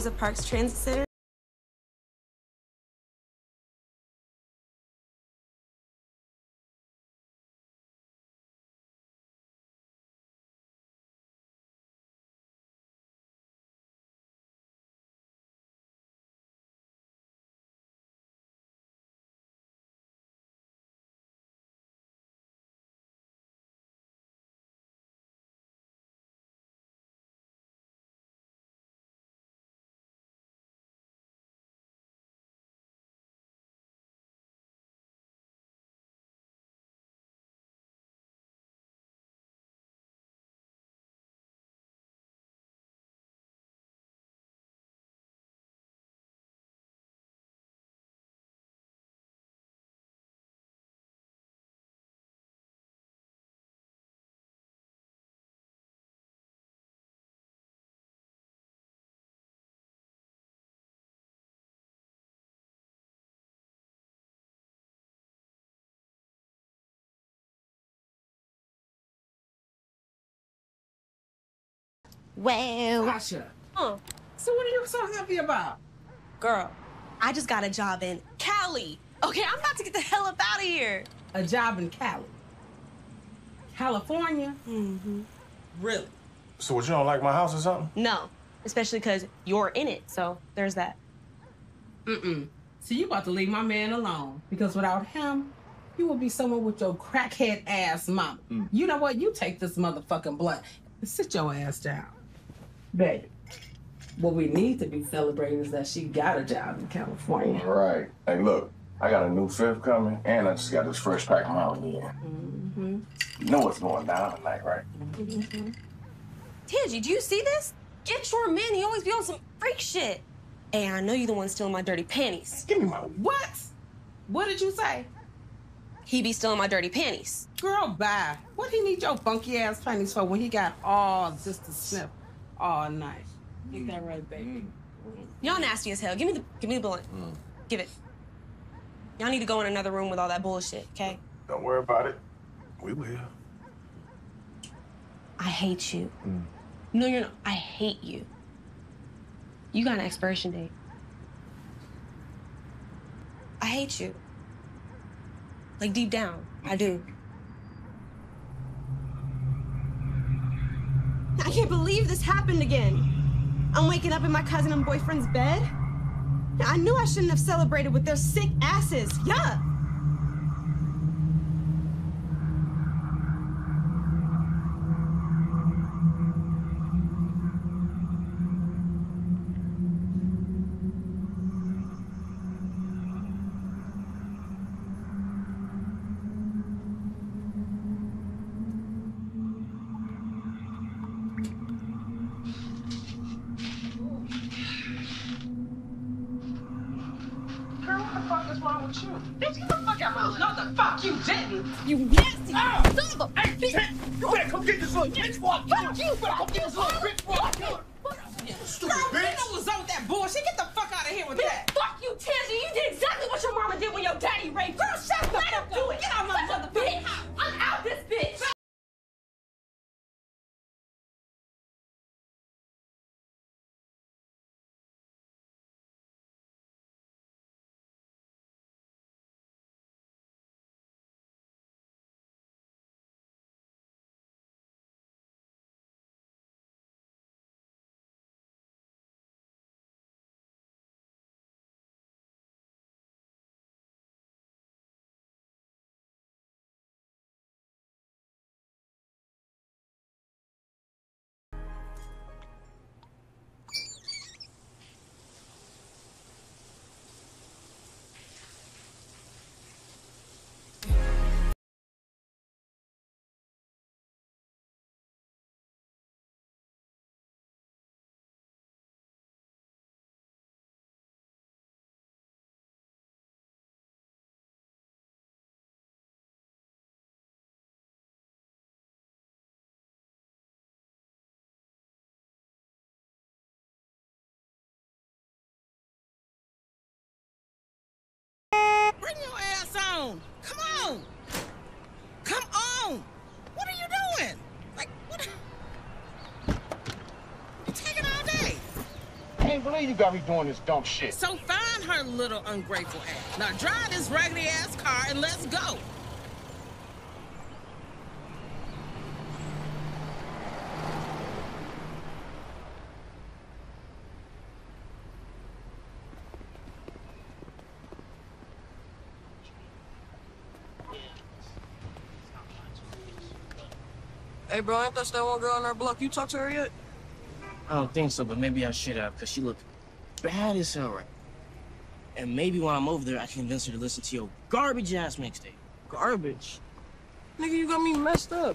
Rosa Parks Transit Well, Tasha, huh, so what are you so happy about? girl, I just got a job in Cali. Okay, I'm about to get the hell up out of here. A job in Cali. California? Mm-hmm. Really? So what, you don't like my house or something? No, especially because you're in it. So there's that. Mm-mm. So you about to leave my man alone. Because without him, you will be someone with your crackhead ass mama. You know what? You take this motherfucking blunt sit your ass down. Baby, what we need to be celebrating is that she got a job in California. All right. Hey, look, I got a new fifth coming, and I just got this fresh pack of Mountain Dew. Mm-hmm. You know what's going down tonight, right? Tangie, do you see this? Get your man. He always be on some freak shit. Hey, I know you're the one stealing my dirty panties. Give me my. What? What did you say? He be stealing my dirty panties. Girl, bye. What he need your funky ass panties for when he got all just to sniff all night? Get that right, baby. Mm. Y'all nasty as hell. Give me the give me the blunt. Mm. Give it. Y'all need to go in another room with all that bullshit, okay? Don't worry about it. We will. I hate you. Mm. No, you're not. I hate you. You got an expiration date. I hate you. Like deep down, I do. I can't believe this happened again. I'm waking up in my cousin and boyfriend's bed. I knew I shouldn't have celebrated with their sick asses. Yuck. Bring your ass on. Come on. Come on. What are you doing? Like, what? You taking all day. Can't believe you got me doing this dumb shit. So find her little ungrateful ass. Now drive this raggedy ass car and let's go. Hey, bro, ain't that that one girl on our block? You talked to her yet? I don't think so, but maybe I should have, because she looked bad as hell right And maybe when I'm over there, I can convince her to listen to your garbage ass mixtape. Garbage. Nigga, you got me messed up.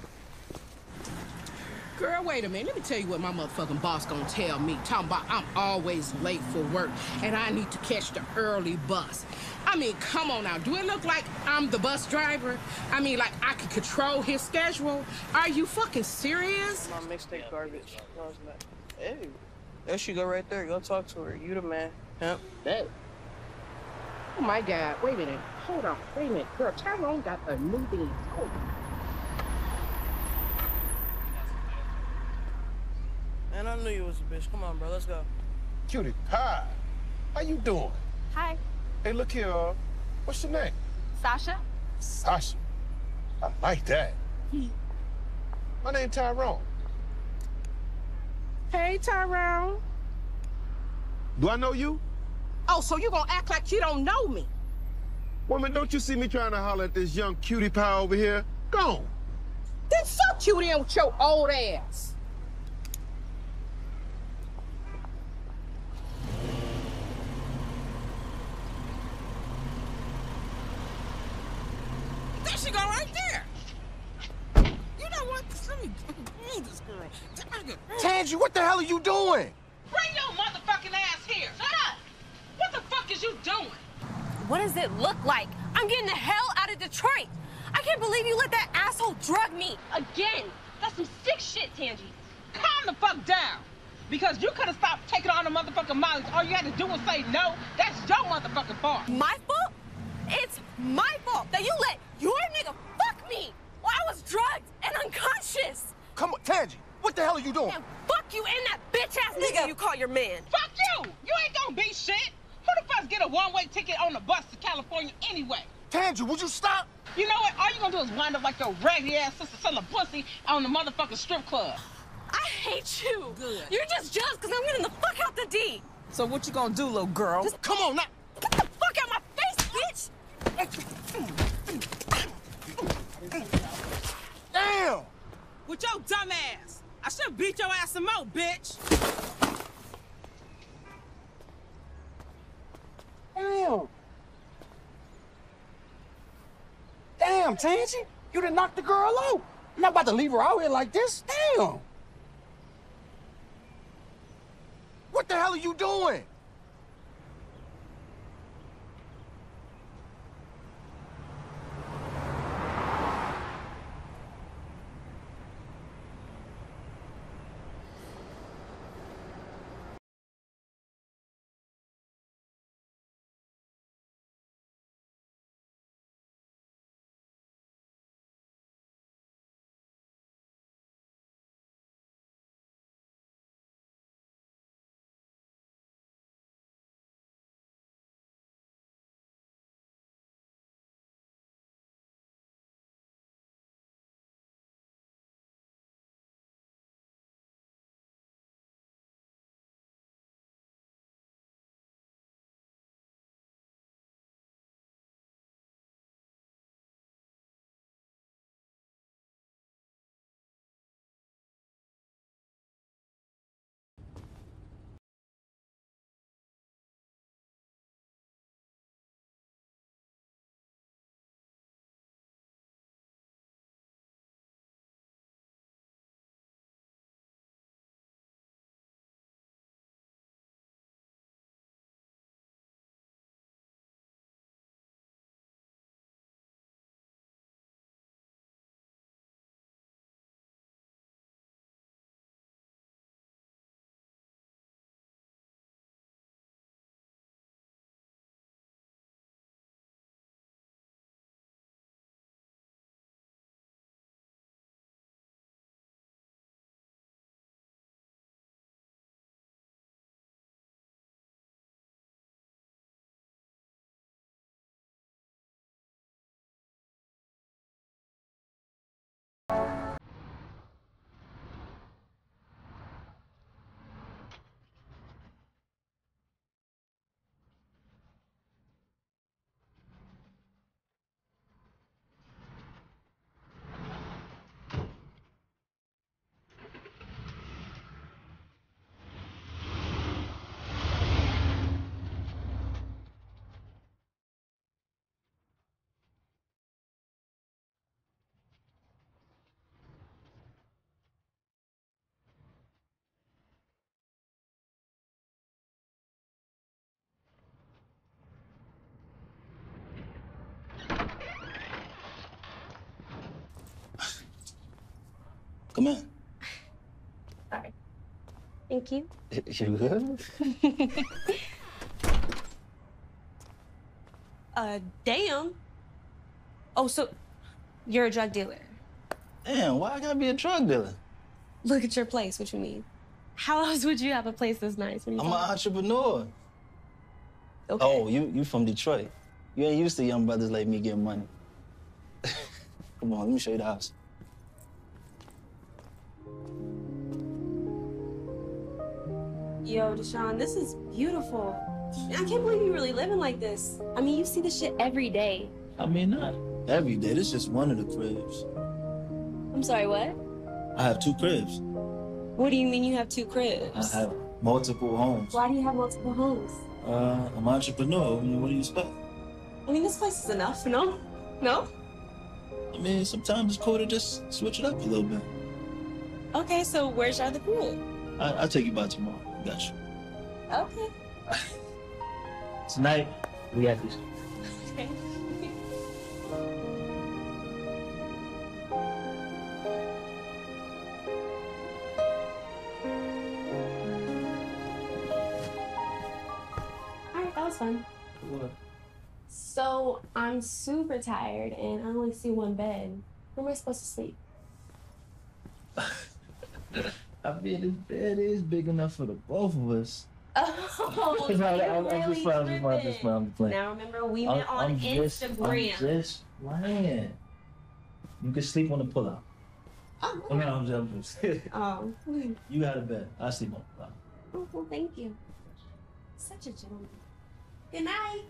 Girl, wait a minute. Let me tell you what my motherfucking boss gonna tell me. Talking about I'm always late for work and I need to catch the early bus. I mean, come on now. Do it look like I'm the bus driver? I mean, like I can control his schedule? Are you fucking serious? My mixtape garbage. No, it's not. Hey, there she go right there. Go talk to her. You the man. Huh? That. Oh my God. Wait a minute. Hold on. Wait a minute. Girl, Tyrone got a new bean. Hold oh. On. Man, I knew you was a bitch. Come on, bro. Let's go. Cutie pie. How you doing? Hi, Hey, look here. Uh, what's your name? Sasha. Sasha. I like that. My name Tyrone. Hey, Tyrone. Do I know you? Oh, so you gonna act like you don't know me? Woman, don't you see me trying to holler at this young cutie pie over here? Go on. Then fuck you then with your old ass. She go right there. You know what? Let me move this girl. Tangy, what the hell are you doing? Bring your motherfucking ass here. Shut up. What the fuck is you doing? What does it look like? I'm getting the hell out of Detroit. I can't believe you let that asshole drug me again. That's some sick shit, Tangy. Calm the fuck down. Because you could have stopped taking on the motherfucking mileage. All you had to do was say no. That's your motherfucking fault. My fault? It's my fault that you let your nigga fuck me while I was drugged and unconscious. Come on, Tangy, what the hell are you doing? And fuck you and that bitch ass nigga you call your man. Fuck you. You ain't gonna be shit. Who the fuck get a one-way ticket on the bus to California anyway? Tangy, would you stop? You know what? All you gonna do is wind up like your raggedy ass sister selling a pussy on the motherfucking strip club. I hate you. Good. You're just jealous because I'm getting the fuck out the D. So what you gonna do, little girl? Come on, now. Get the fuck out of my face, bitch. Damn. With your dumb ass. I should beat your ass some more, bitch. Damn. Damn, Tansy. You done knocked the girl out. I'm not about to leave her out here like this. Damn. What the hell are you doing? Come in. Sorry. Thank you. You good? Uh, damn. Oh, so you're a drug dealer. Damn, why I gotta be a drug dealer? Look at your place. What you mean? How else would you have a place this nice? What you I'm an talking- entrepreneur. Oh, you you from Detroit. You ain't used to young brothers like me getting money. Come on, let me show you the house. Yo, Deshaun, this is beautiful. I can't believe you're really living like this. I mean, you see this shit every day. I mean, not every day. This is just one of the cribs. I'm sorry, what? I have two cribs. What do you mean you have two cribs? I have multiple homes. Why do you have multiple homes? Uh, I'm an entrepreneur. I mean, what do you expect? I mean, this place is enough, no? No? I mean, sometimes it's cool to just switch it up a little bit. Okay, so where's your other crib? I, I'll take you by tomorrow. Okay. Tonight, we have this. Okay. Alright, that was fun. What? So I'm super tired and I only see one bed. Where am I supposed to sleep? I mean, this bed is big enough for the both of us. Oh, I'm, I'm, I'm really just playing, I'm just playing, I'm just playing, I'm just playing. Now remember, we I'm- met on I'm just- Instagram. I'm just playing. You can sleep on the pullout. Oh, I mean, I'm just, I'm just oh. Hmm. you got a bed. I sleep on the pullout. Oh, well, thank you. Such a gentleman. Good night.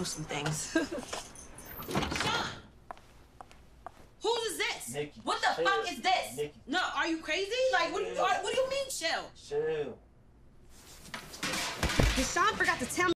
Do some things. Who is this? Nikki. What the Chill. fuck is this? Nikki. No, are you crazy? Like, what, do you- Chill. what do you mean, chill? Chill. Deshaun forgot to tell me.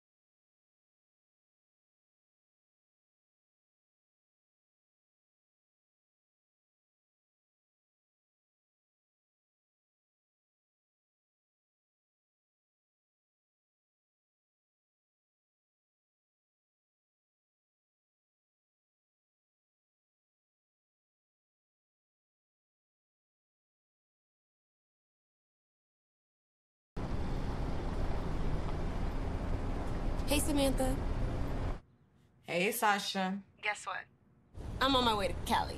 Hey, Samantha. Hey, Sasha. Guess what? I'm on my way to Cali.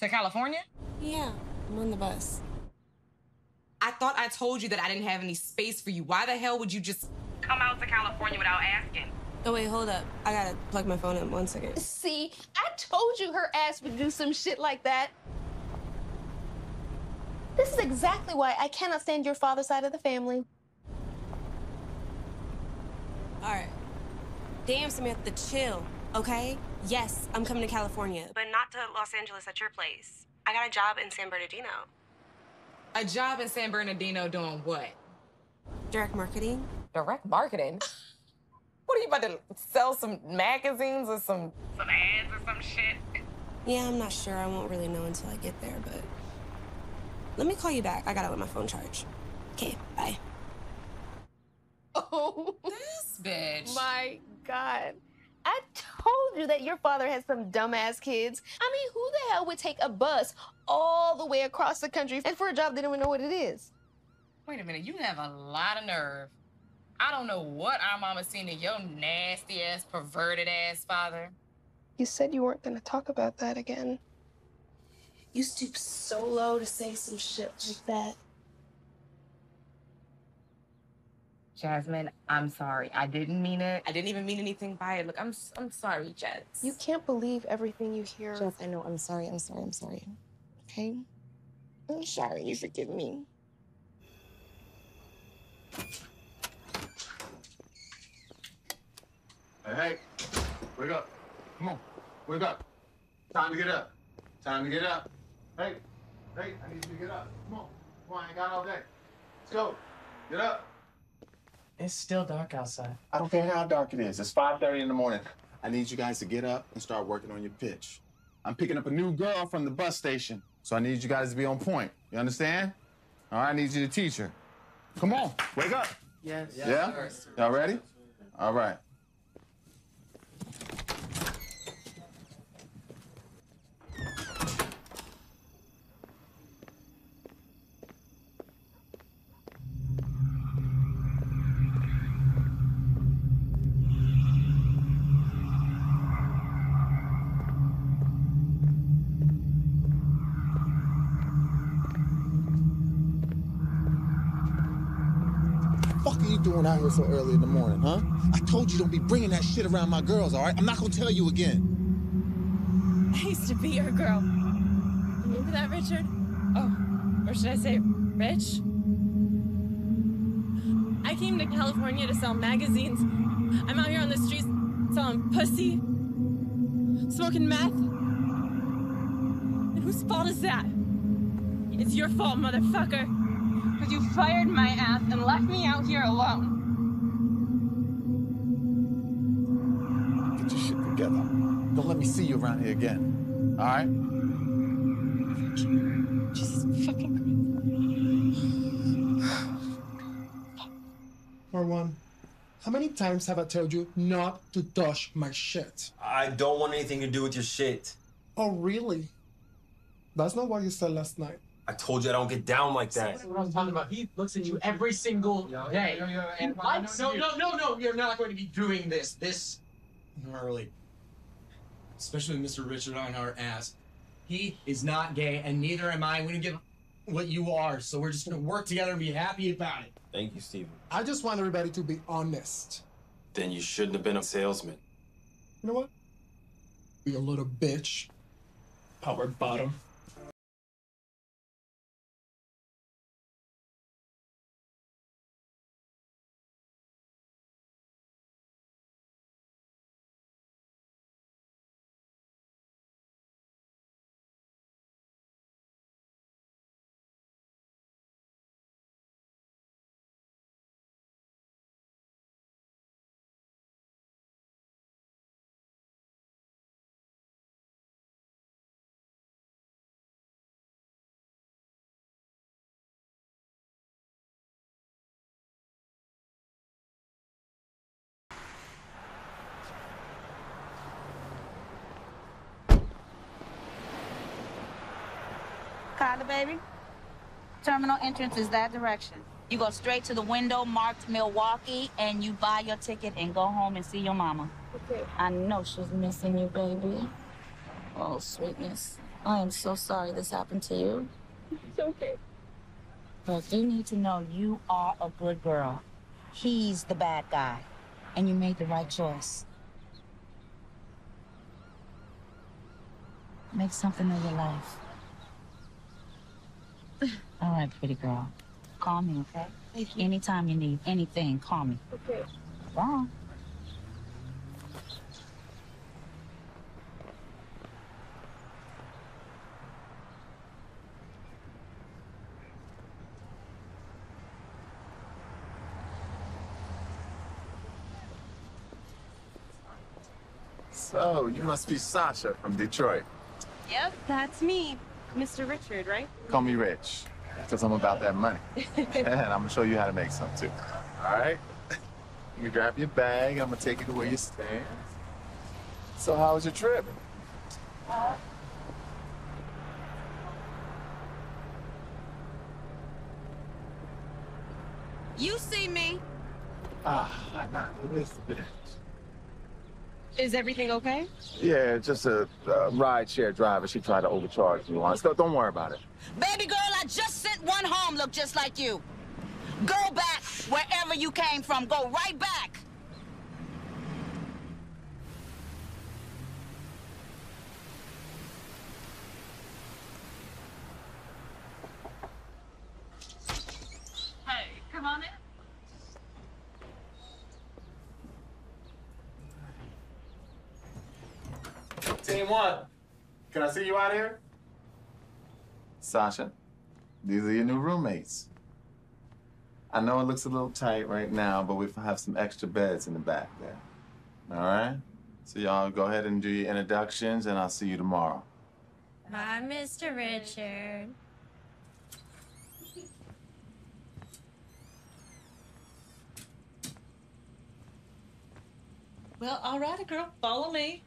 To California? Yeah, I'm on the bus. I thought I told you that I didn't have any space for you. Why the hell would you just come out to California without asking? Oh, wait, hold up. I gotta plug my phone in one second. See, I told you her ass would do some shit like that. This is exactly why I cannot stand your father's side of the family. All right. Damn, Samantha, chill, okay? Yes, I'm coming to California, but not to Los Angeles at your place. I got a job in San Bernardino. A job in San Bernardino doing what? Direct marketing. Direct marketing? What are you about to sell some magazines or some some ads or some shit? Yeah, I'm not sure. I won't really know until I get there, but let me call you back. I gotta let my phone charge. Okay, bye. Oh, this bitch. My God. I told you that your father had some dumbass kids. I mean, who the hell would take a bus all the way across the country and for a job they don't even know what it is? Wait a minute, you have a lot of nerve. I don't know what our mama seen in your nasty ass, perverted ass father. You said you weren't gonna talk about that again. You stoop so low to say some shit like that. Jasmine, I'm sorry. I didn't mean it. I didn't even mean anything by it. Look, I'm I'm sorry, Jess. You can't believe everything you hear. Jeff, I know. I'm sorry. I'm sorry. I'm sorry. Okay? I'm sorry. You forgive me. Hey, hey, wake up. Come on, wake up. Time to get up. Time to get up. Hey, hey, I need you to get up. Come on. Come on, I ain't got all day. Let's go. Get up. It's still dark outside. I don't care how dark it is. It's 5.30 in the morning. I need you guys to get up and start working on your pitch. I'm picking up a new girl from the bus station, so I need you guys to be on point. You understand? All right, I need you to teach her. Come on, wake up. Yes. Yeah? Y'all ready? All right. fuck are you doing out here so early in the morning, huh? I told you don't be bringing that shit around my girls, all right? I'm not gonna tell you again. I used to be your girl. Remember that, Richard? Oh, or should I say, Rich? I came to California to sell magazines. I'm out here on the streets selling pussy, smoking meth. And whose fault is that? It's your fault, motherfucker. Because you fired my ass and left me out here alone. Together. Don't let me see you around here again. All right? Jesus fucking Marwan, how many times have I told you not to touch my shit? I don't want anything to do with your shit. Oh, really? That's not what you said last night. I told you I don't get down like that. That's what I'm talking about. He looks at you every single day. He likes no, you. no, no, no, you're not going to be doing this this early. Especially Mr. Richard on our ass. He is not gay, and neither am I. We don't give what you are, so we're just gonna work together and be happy about it. Thank you, Steven. I just want everybody to be honest. Then you shouldn't have been a salesman. You know what? Be a little bitch. Power bottom. Kyla, baby. Terminal entrance is that direction. You go straight to the window marked Milwaukee and you buy your ticket and go home and see your mama. Okay. I know she's missing you, baby. Oh, sweetness. I am so sorry this happened to you. It's okay. But you need to know you are a good girl. He's the bad guy. And you made the right choice. Make something of your life. All right, pretty girl. Call me, okay? Anytime you need anything, call me. Okay. Bye. So, you must be Sasha from Detroit. Yep, that's me. Mr. Richard, right? Call me Rich, because I'm about that money. and I'm gonna show you how to make some too. All right? You grab your bag, I'm gonna take you to where you stand. So, how was your trip? You see me. Ah, not this bitch. Is everything okay? Yeah, just a, a ride share driver. She tried to overcharge me once. Don't worry about it. Baby girl, I just one home look just like you. Go back wherever you came from. Go right back. Hey, come on in. Team one, can I see you out here? Sasha? These are your new roommates. I know it looks a little tight right now, but we have some extra beds in the back there. All right? So y'all go ahead and do your introductions, and I'll see you tomorrow. Hi, Mr. Richard. Well, all right, girl. Follow me.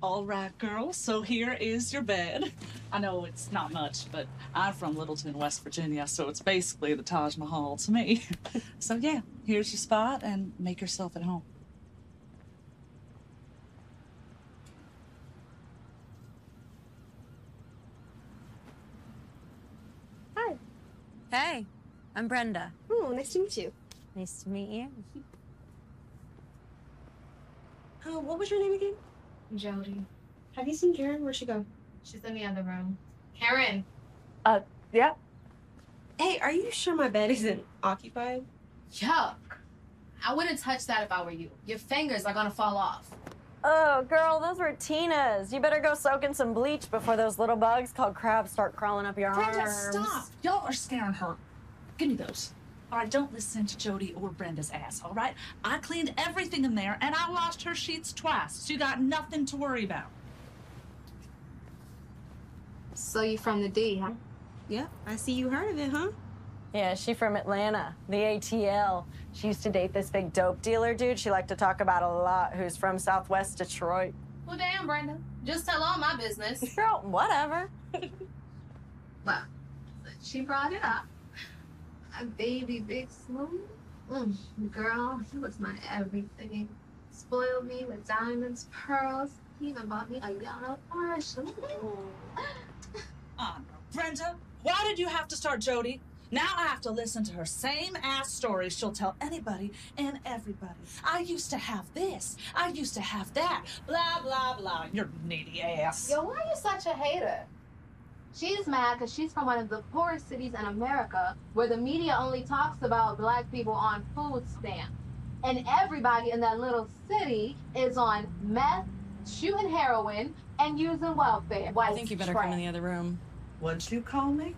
All right, girl. So here is your bed. I know it's not much, but I'm from Littleton, West Virginia, so it's basically the Taj Mahal to me. so yeah, here's your spot and make yourself at home. Hi. Hey, I'm Brenda. Oh, nice to meet you. Nice to meet you. Uh, what was your name again? Jody. Have you seen Karen? Where'd she go? She's in the other room. Karen. Uh, yeah. Hey, are you sure my bed isn't occupied? Yuck. I wouldn't touch that if I were you. Your fingers are gonna fall off. Oh, girl, those were Tina's. You better go soak in some bleach before those little bugs called crabs start crawling up your Brenda, arms. stop! Y'all are scaring her. Give me those. All right, don't listen to Jody or Brenda's ass, all right? I cleaned everything in there and I washed her sheets twice, so you got nothing to worry about. So you from the D, huh? Yep, I see you heard of it, huh? Yeah, she from Atlanta, the ATL. She used to date this big dope dealer dude she liked to talk about a lot, who's from Southwest Detroit. Well, damn, Brenda. Just tell all my business. Girl, whatever. Well, she brought it up. A baby big smooth. Mm, girl, he was my everything. Spoiled me with diamonds, pearls. He even bought me a yellow Porsche. Uh, Brenda, why did you have to start Jody? Now I have to listen to her same ass stories she'll tell anybody and everybody. I used to have this. I used to have that. Blah, blah, blah. You're needy ass. Yo, why are you such a hater? She's mad because she's from one of the poorest cities in America where the media only talks about black people on food stamps. And everybody in that little city is on meth, shooting heroin, and using welfare. I think you better come in the other room. What'd you call me?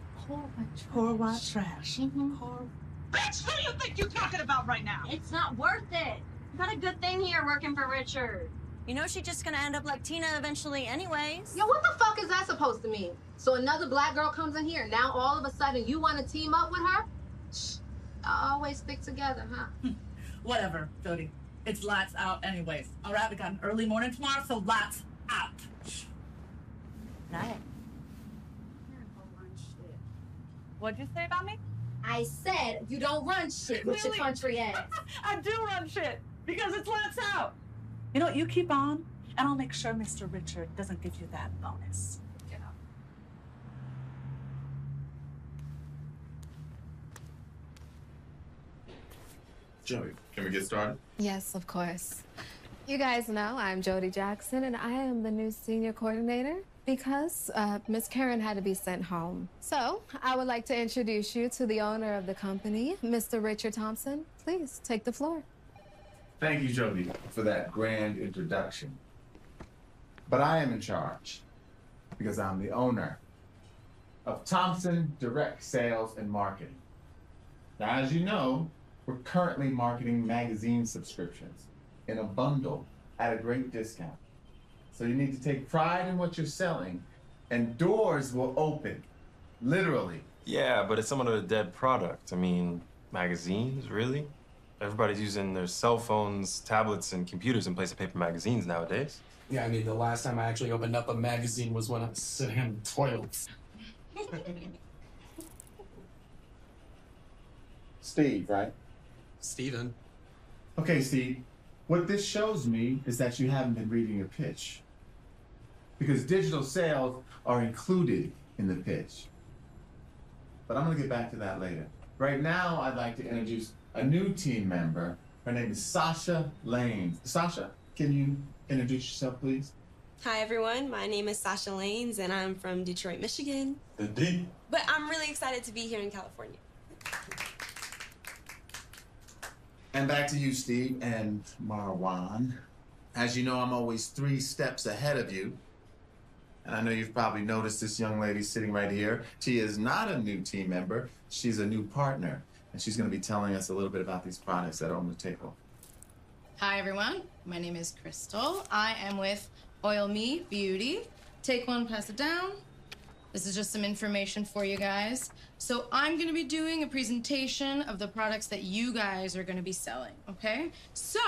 Poor white trash. Mm-hmm. Poor... Bitch, who do you think you're talking about right now? It's not worth it. You got a good thing here working for Richard. You know she's just gonna end up like Tina eventually anyways. Yo, what the fuck is that supposed to mean? So another black girl comes in here, and now all of a sudden you want to team up with her? Shh. I always stick together, huh? Whatever, Jody. It's lights out anyways. All right, we got an early morning tomorrow, so lights out. Night. What'd you say about me? I said you don't run shit with your country ass. I do run shit because it's lights out. You know what? You keep on, and I'll make sure Mr. Richard doesn't give you that bonus. You know. Joey, can we get started? Yes, of course. You guys know I'm Jody Jackson, and I am the new senior coordinator because uh, Miss Karen had to be sent home. So I would like to introduce you to the owner of the company, Mr. Richard Thompson. Please take the floor. Thank you, Jody, for that grand introduction. But I am in charge because I'm the owner of Thompson Direct Sales and Marketing. Now, as you know, we're currently marketing magazine subscriptions in a bundle at a great discount. So you need to take pride in what you're selling, and doors will open, literally. Yeah, but it's somewhat of a dead product. I mean, magazines, really? Everybody's using their cell phones, tablets, and computers in place of paper magazines nowadays. Yeah, I mean, the last time I actually opened up a magazine was when I was sitting in the toilet. Steve, right? Steven. Okay, Steve. What this shows me is that you haven't been reading your pitch. Because digital sales are included in the pitch. But I'm going to get back to that later. Right now, I'd like to introduce a new team member. Her name is Sasha Lane. Sasha, can you introduce yourself, please? Hi, everyone. My name is Sasha Lanes, and I'm from Detroit, Michigan. The D. But I'm really excited to be here in California. And back to you, Steve and Marwan. As you know, I'm always three steps ahead of you. And I know you've probably noticed this young lady sitting right here. She is not a new team member, she's a new partner. And she's going to be telling us a little bit about these products that are on the table. Hi, everyone. My name is Crystal. I am with Oil Me Beauty. Take one, pass it down. This is just some information for you guys. So, I'm going to be doing a presentation of the products that you guys are going to be selling, okay? So,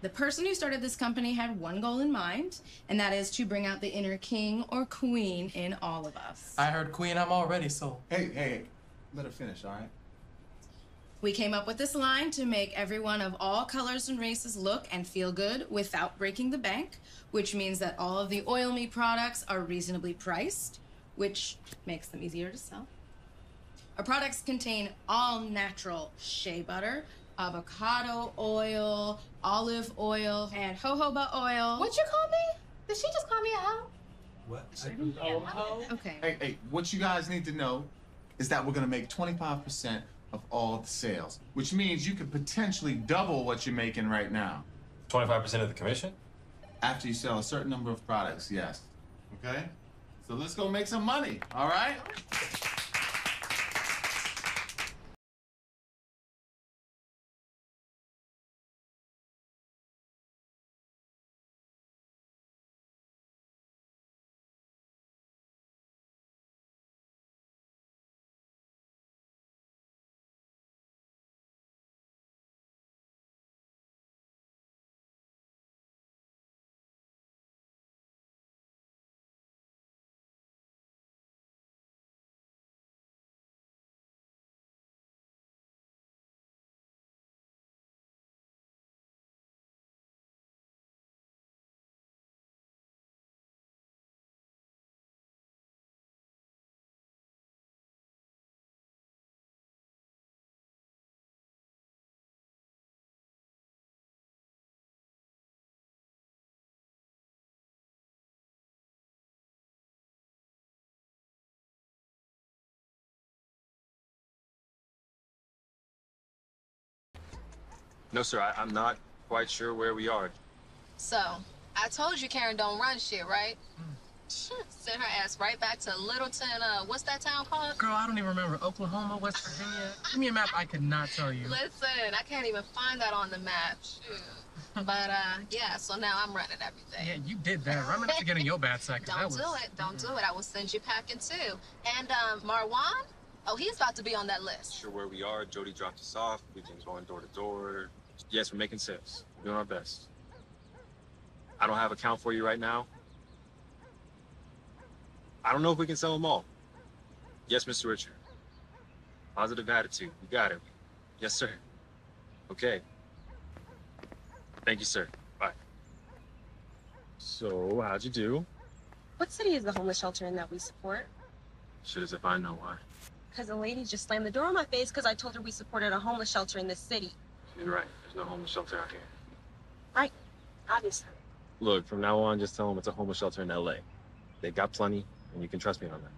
the person who started this company had one goal in mind, and that is to bring out the inner king or queen in all of us. I heard Queen, I'm already sold. Hey, hey, let her finish, all right? We came up with this line to make everyone of all colors and races look and feel good without breaking the bank, which means that all of the Oil Me products are reasonably priced, which makes them easier to sell. Our products contain all natural shea butter, avocado oil, olive oil, and jojoba oil. What you call me? Did she just call me a hoe? What? Okay. Hey, hey, what you guys need to know is that we're going to make 25% of all the sales, which means you could potentially double what you're making right now. 25% of the commission? After you sell a certain number of products, yes. Okay? So let's go make some money, all right? No, sir, I, I'm not quite sure where we are. So, I told you Karen don't run shit, right? Send her ass right back to Littleton, uh, what's that town called? Girl, I don't even remember. Oklahoma, West Virginia. Give me a map. I could not tell you. Listen, I can't even find that on the map. Shoot. But, uh, yeah, so now I'm running everything. Yeah, you did that. Run up to getting your bad sack. 'cause Don't that was... do it. Don't do it. I will send you packing too. And, um, Marwan? Oh, he's about to be on that list. Sure where we are. Jody dropped us off. We've been going door to door. Yes, we're making sales. We're doing our best. I don't have a count for you right now. I don't know if we can sell them all. Yes, Mr. Richard. Positive attitude. You got it. Yes, sir. Okay. Thank you, sir. Bye. So, how'd you do? What city is the homeless shelter in that we support? Shit as if I know why. Because the lady just slammed the door in my face because I told her we supported a homeless shelter in this city. You're right. There's no homeless shelter out here. Right. Obviously. Look, from now on, just tell them it's a homeless shelter in LA. They've got plenty, and you can trust me on that.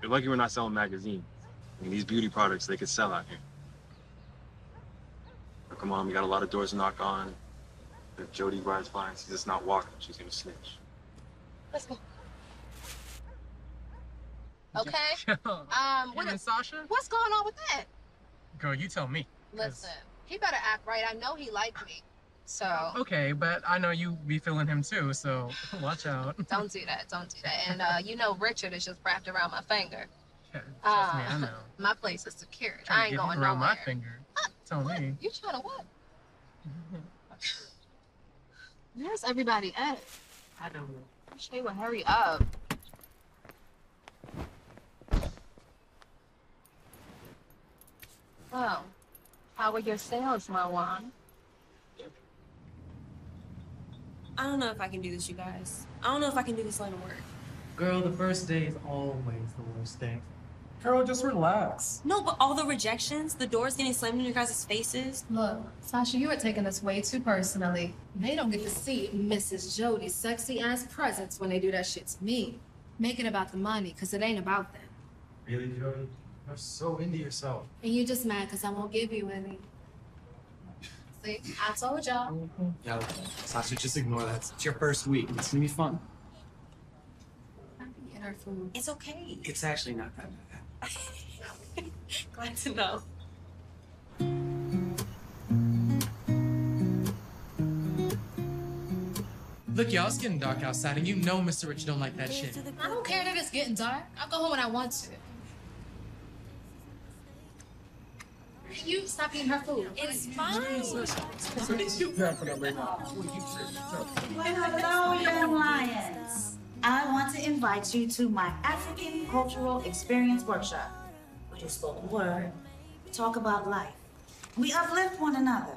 You're lucky we're not selling magazines. I mean, these beauty products, they could sell out here. But come on, we got a lot of doors to knock on. If Jody rides by and sees us not walking, she's gonna snitch. Let's go. Okay. Um, what You and Sasha? What's going on with that? Girl, you tell me. Listen, he better act right. I know he liked me. So Okay, but I know you be feeling him too, so watch out. don't do that. Don't do that. And uh, you know Richard is just wrapped around my finger. Trust Uh, me, I know. My place is secured. Trying to I ain't going around nowhere. my finger. Tell me. You trying to what? Where's everybody at? I don't know. I Wish they would hurry up. Oh, how were your sales, Marwan? I don't know if I can do this, you guys. I don't know if I can do this line of work. Girl, the first day is always the worst day. Girl, just relax. No, but all the rejections, the doors getting slammed in your guys' faces. Look, Sasha, you are taking this way too personally. They don't get to see Mrs. Jody's sexy ass presence when they do that shit to me. Make it about the money, cause it ain't about them. Really, Jody? You're so into yourself. And you just mad cause I won't give you any. Exactly. I told y'all. Yeah, Sasha, just ignore that. It's your first week. It's gonna be fun. Get our food. It's okay. It's actually not that bad. Glad to know. Look, y'all, it's getting dark outside, and you know Mr. Rich don't like that shit. I don't care that it's getting dark. I'll go home when I want to. You stop eating her food. It's fine. Well, hello, young lions. I want to invite you to my African Cultural Experience Workshop. We do spoken word, we talk about life, we uplift one another.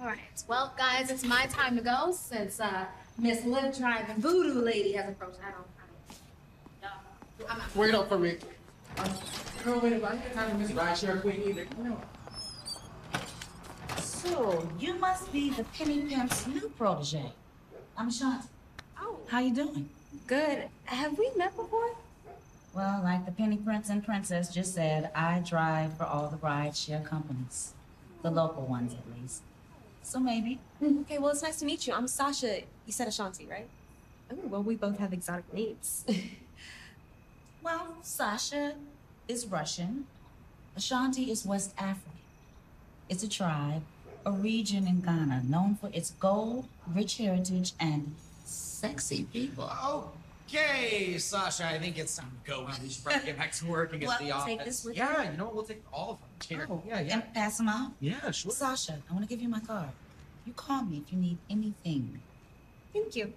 All right. Well, guys, it's my time to go since uh, Miss Lyft Driving Voodoo Lady has approached. I don't. I don't. I'm. Wait up for me. Girl, wait up. I ain't having Miss Rideshare Queen either. Come on. So, you must be the Penny Pimp's new protege. I'm Shanti. Oh. How you doing? Good. Have we met before? Well, like the Penny Prince and Princess just said, I drive for all the rideshare companies. The local ones, at least. So maybe. Mm-hmm. Okay, well, it's nice to meet you. I'm Sasha. You said Ashanti, right? Oh, well, we both have exotic names. Well, Sasha is Russian. Ashanti is West African. It's a tribe, a region in Ghana known for its gold, rich heritage, and sexy people. Okay, Sasha, I think it's time to go. We should probably get back to work and get Well, to the office. take this with yeah, you. you know what? We'll take all of them. Here. Oh, yeah, yeah. And pass them out? Yeah, sure. Sasha, I want to give you my card. You call me if you need anything. Thank you.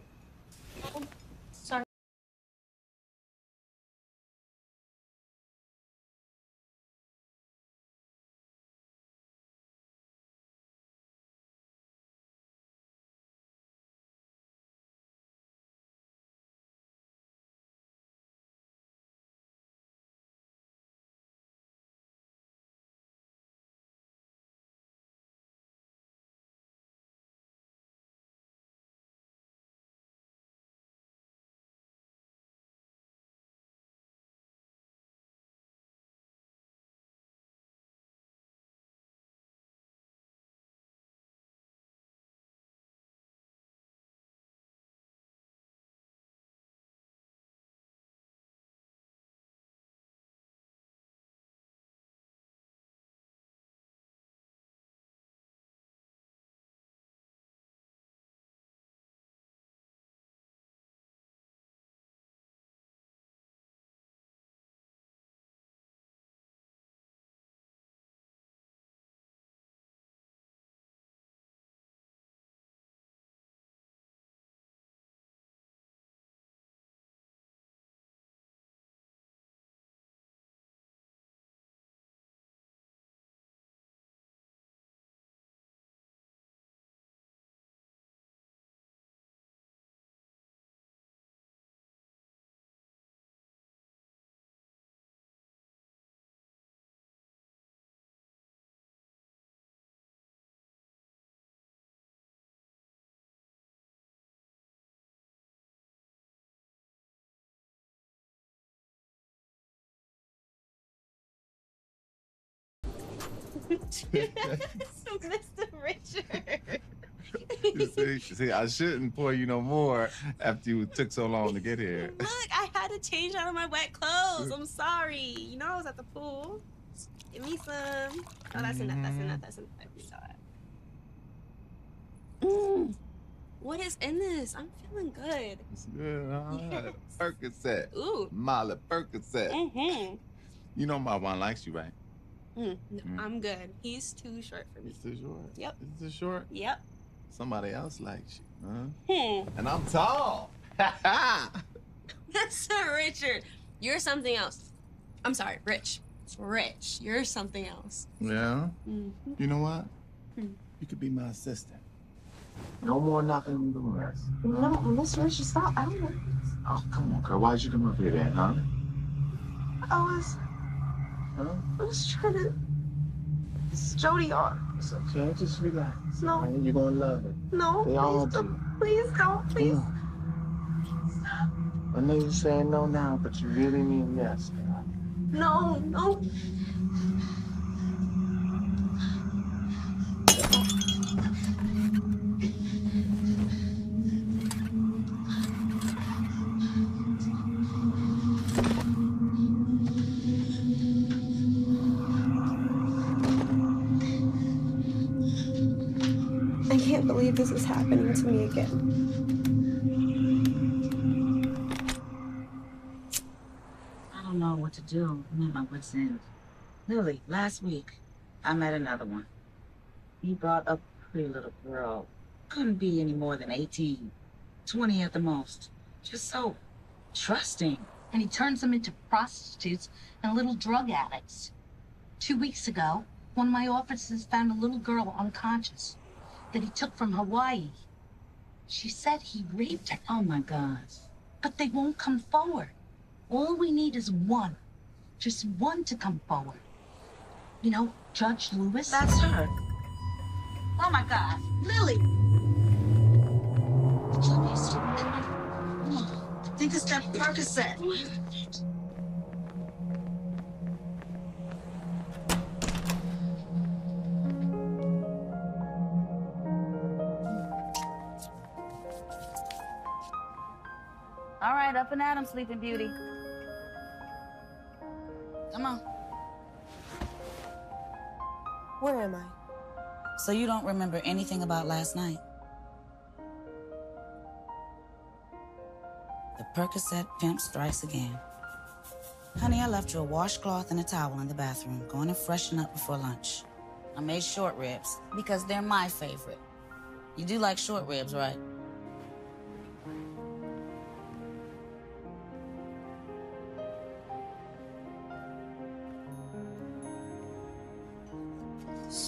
Mr. Richard. see, see, I shouldn't pour you no more after you took so long to get here. Look, I had to change out of my wet clothes. I'm sorry. You know I was at the pool. Give me some. Oh, that's enough. That's enough. That's enough. We saw it. Mm. What is in this? I'm feeling good. It's good, huh? Yes. Percocet. Ooh. Molly Percocet. Mm-hmm. You know my one likes you, right? Mm, no, Mm. I'm good. He's too short for me. He's too short. Yep. Is this short? Yep. Somebody else likes you, huh? Hmm. And I'm tall. That's not Richard. You're something else. I'm sorry, Rich. Rich. You're something else. yeah. Mhm. You know what? Hmm. You could be my assistant. No more knocking on doors. No, Mr. Richard, stop. I don't know. Oh, come on, girl. Why'd you come up here then, huh? I was. Huh? I was trying to. It's Jody on. It's okay. Just relax. No. You're gonna love it. No, They all please do. don't. Please don't. Please. I know you're saying no now, but you really mean yes. No, no. Happening to me again. I don't know what to do. I'm at my wit's end. Lily, last week, I met another one. He brought a pretty little girl. Couldn't be any more than 18, 20 at the most. Just so trusting. and he turns them into prostitutes and little drug addicts. Two weeks ago, one of my officers found a little girl unconscious that he took from Hawaii. She said he raped her. Oh my gosh. But they won't come forward. All we need is one. Just one to come forward. You know, Judge Lewis? That's her. Oh my God. Lily! I think it's that Percocet. Oh, up and at 'em, Sleeping Beauty. Come on. Where am I? So you don't remember anything about last night? The Percocet pimp strikes again. Honey, I left you a washcloth and a towel in the bathroom. Go in and freshen up before lunch. I made short ribs because they're my favorite. You do like short ribs, right?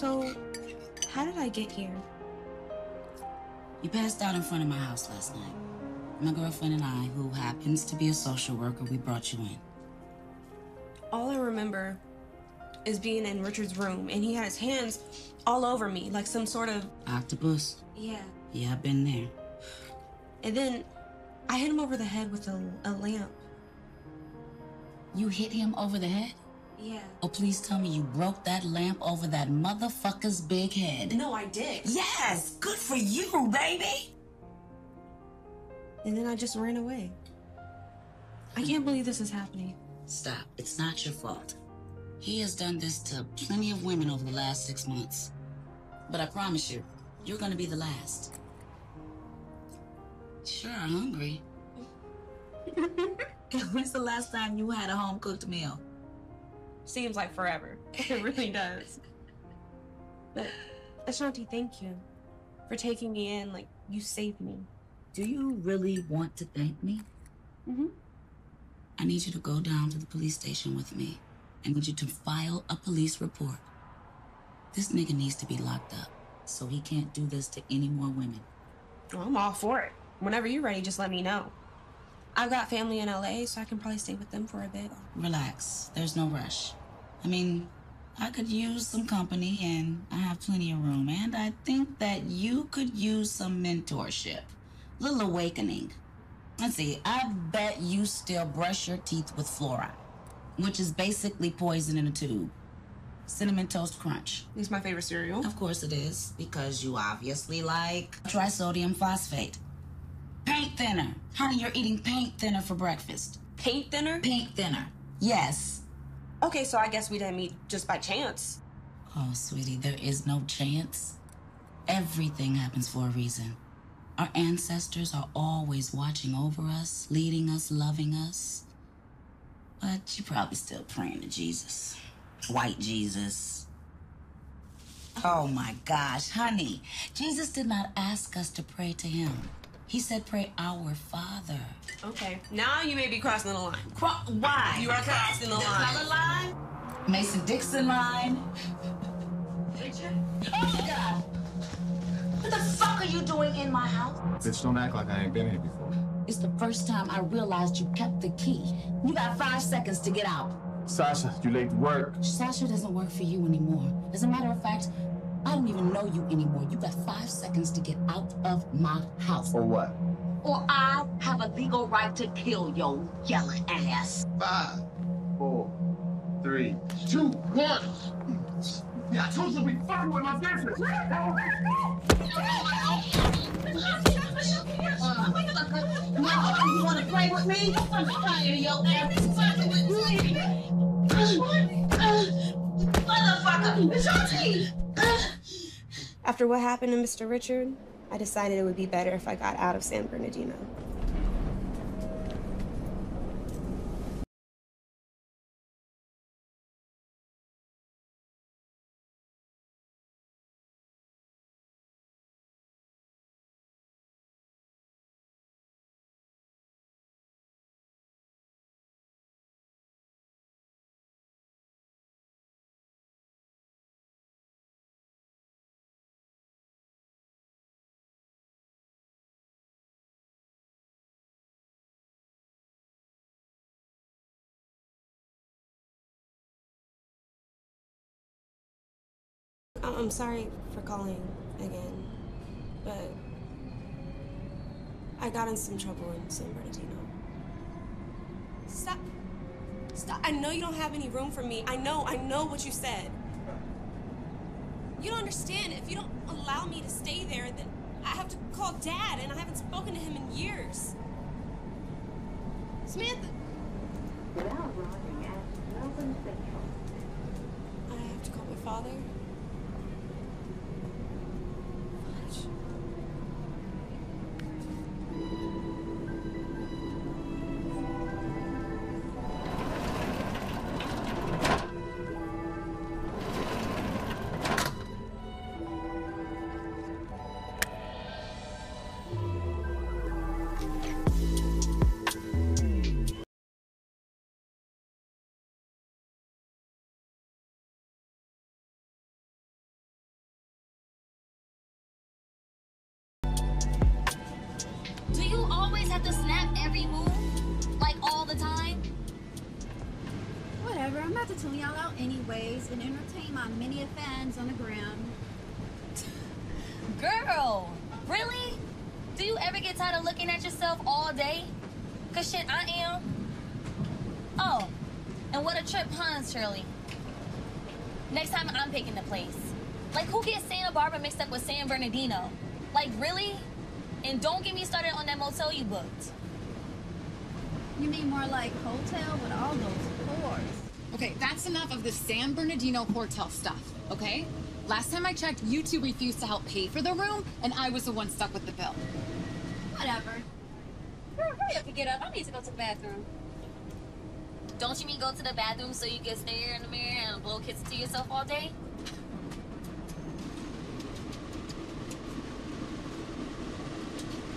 So, how did I get here? You passed out in front of my house last night. My girlfriend and I, who happens to be a social worker, we brought you in. All I remember is being in Richard's room and he had his hands all over me like some sort of. Octopus? Yeah. Yeah, I've been there. And then I hit him over the head with a, a lamp. You hit him over the head? Yeah. Oh, please tell me you broke that lamp over that motherfucker's big head. No, I did. Yes! Good for you, baby! And then I just ran away. I can't believe this is happening. Stop. It's not your fault. He has done this to plenty of women over the last six months. But I promise you, you're gonna be the last. Sure, I'm hungry. When's the last time you had a home cooked meal? Seems like forever. It really does. But Ashanti, thank you for taking me in. Like you saved me. Do you really want to thank me? Mm-hmm. I need you to go down to the police station with me. I need you to file a police report. This nigga needs to be locked up, so he can't do this to any more women. Well, I'm all for it. Whenever you're ready, just let me know. I've got family in LA, so I can probably stay with them for a bit. Relax. There's no rush. I mean, I could use some company, and I have plenty of room. And I think that you could use some mentorship, little awakening. Let's see. I bet you still brush your teeth with fluoride, which is basically poison in a tube. Cinnamon toast crunch. It's my favorite cereal. Of course it is, because you obviously like trisodium phosphate. Paint thinner. Honey, you're eating paint thinner for breakfast. Paint thinner? Paint thinner. Yes. Okay, so I guess we didn't meet just by chance. Oh, sweetie, there is no chance. Everything happens for a reason. Our ancestors are always watching over us, leading us, loving us. But you're probably still praying to Jesus. White Jesus. Oh my gosh, honey. Jesus did not ask us to pray to him. He said, pray our Father. Okay, now you may be crossing the line. Cro- why? You are crossing the The line. color line? Mason Dixon line? Oh my God! What the fuck are you doing in my house? Bitch, don't act like I ain't been here before. It's the first time I realized you kept the key. You got five seconds to get out. Sasha, you late to work. Sasha doesn't work for you anymore. As a matter of fact, I don't even know you anymore. You got five seconds to get out of my house. Or what? Or I have a legal right to kill your yellow ass. Five, four, three, two, one. Yeah, I told you to be fucking with my business. You wanna play with me? I'm tired of your ass fucking with me. Motherfucker. After what happened to Mr. Richard, I decided it would be better if I got out of San Bernardino. I'm sorry for calling again, but I got in some trouble in San Bernardino. Stop. Stop. I know you don't have any room for me. I know, I know what you said. You don't understand. If you don't allow me to stay there, then I have to call Dad, and I haven't spoken to him in years. Samantha. Now arriving at Melbourne Central. I have to call my father. I'm about to tune y'all out anyways and entertain my many fans on the ground. Girl, really? Do you ever get tired of looking at yourself all day? Cause shit, I am. Oh, and what a trip, huh, Shirley? Next time I'm picking the place. Like, who gets Santa Barbara mixed up with San Bernardino? Like, really? And don't get me started on that motel you booked. You mean more like hotel with all those floors? Okay, that's enough of the San Bernardino Hotel stuff, okay? Last time I checked, you two refused to help pay for the room, and I was the one stuck with the bill. Whatever. Girl, hurry up and get up. I need to go to the bathroom. Don't you mean go to the bathroom so you can stare in the mirror and blow kisses to yourself all day?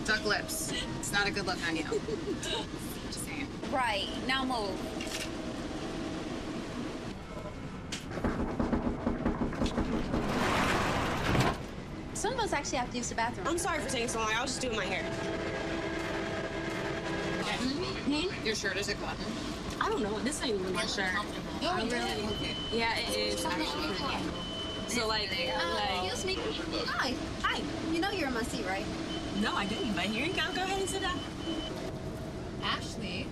Duck lips. It's not a good look on you. Just saying. Right, now move. Some of us actually have to use the bathroom. I'm sorry for taking so long. I was just doing my hair. Your shirt is a cotton. I don't know. This ain't even my shirt. Oh, really? Yeah, it is actually. So like, Uh, like. excuse me. Hi. Hi. You know you're in my seat, right? No, I didn't. But here you go. Go ahead and sit down. Ashley,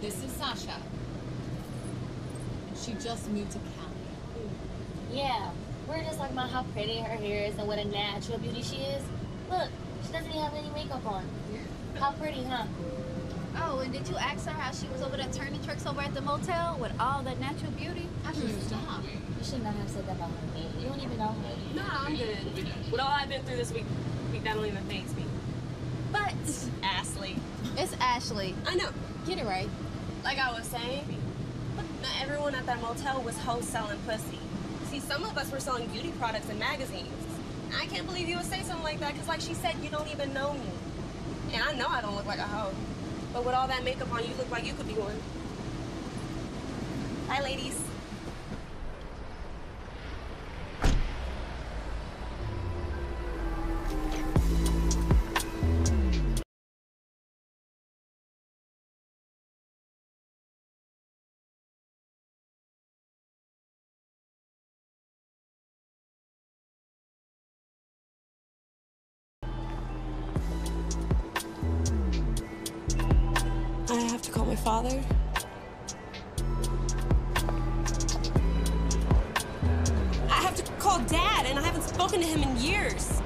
this is Sasha. And She just moved to. Yeah, we're just talking about how pretty her hair is and what a natural beauty she is. Look, she doesn't even have any makeup on. How pretty, huh? Oh, and did you ask her how she was over there turning tricks over at the motel with all that natural beauty? Ashley, stop. You should not have said that about me. You don't even know her. No, I'm good. With all I've been through this week, week that don't even phase me. But Ashley. it's Ashley. I know. Get it right. Like I was saying, not everyone at that motel was hoes selling pussy. Some of us were selling beauty products and magazines. I can't believe you would say something like that, because like she said, you don't even know me. And I know I don't look like a hoe. But with all that makeup on, you look like you could be one. Hi, ladies. Father. I have to call dad, and I haven't spoken to him in years.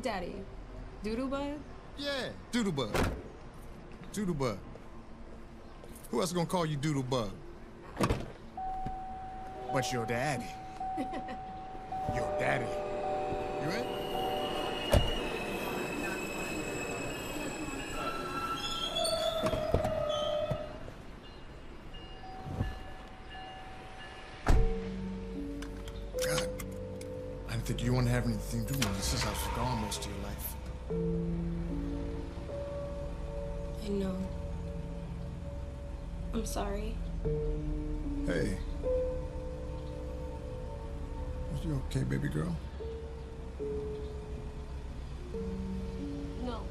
Daddy, Doodlebug? Yeah, Doodlebug. Doodlebug. Who else gonna call you Doodlebug? But your daddy. Your daddy. You in? God, I didn't want to have anything to do with me since I was gone most of your life. I know. I'm sorry. Hey. Are you okay, baby girl? No.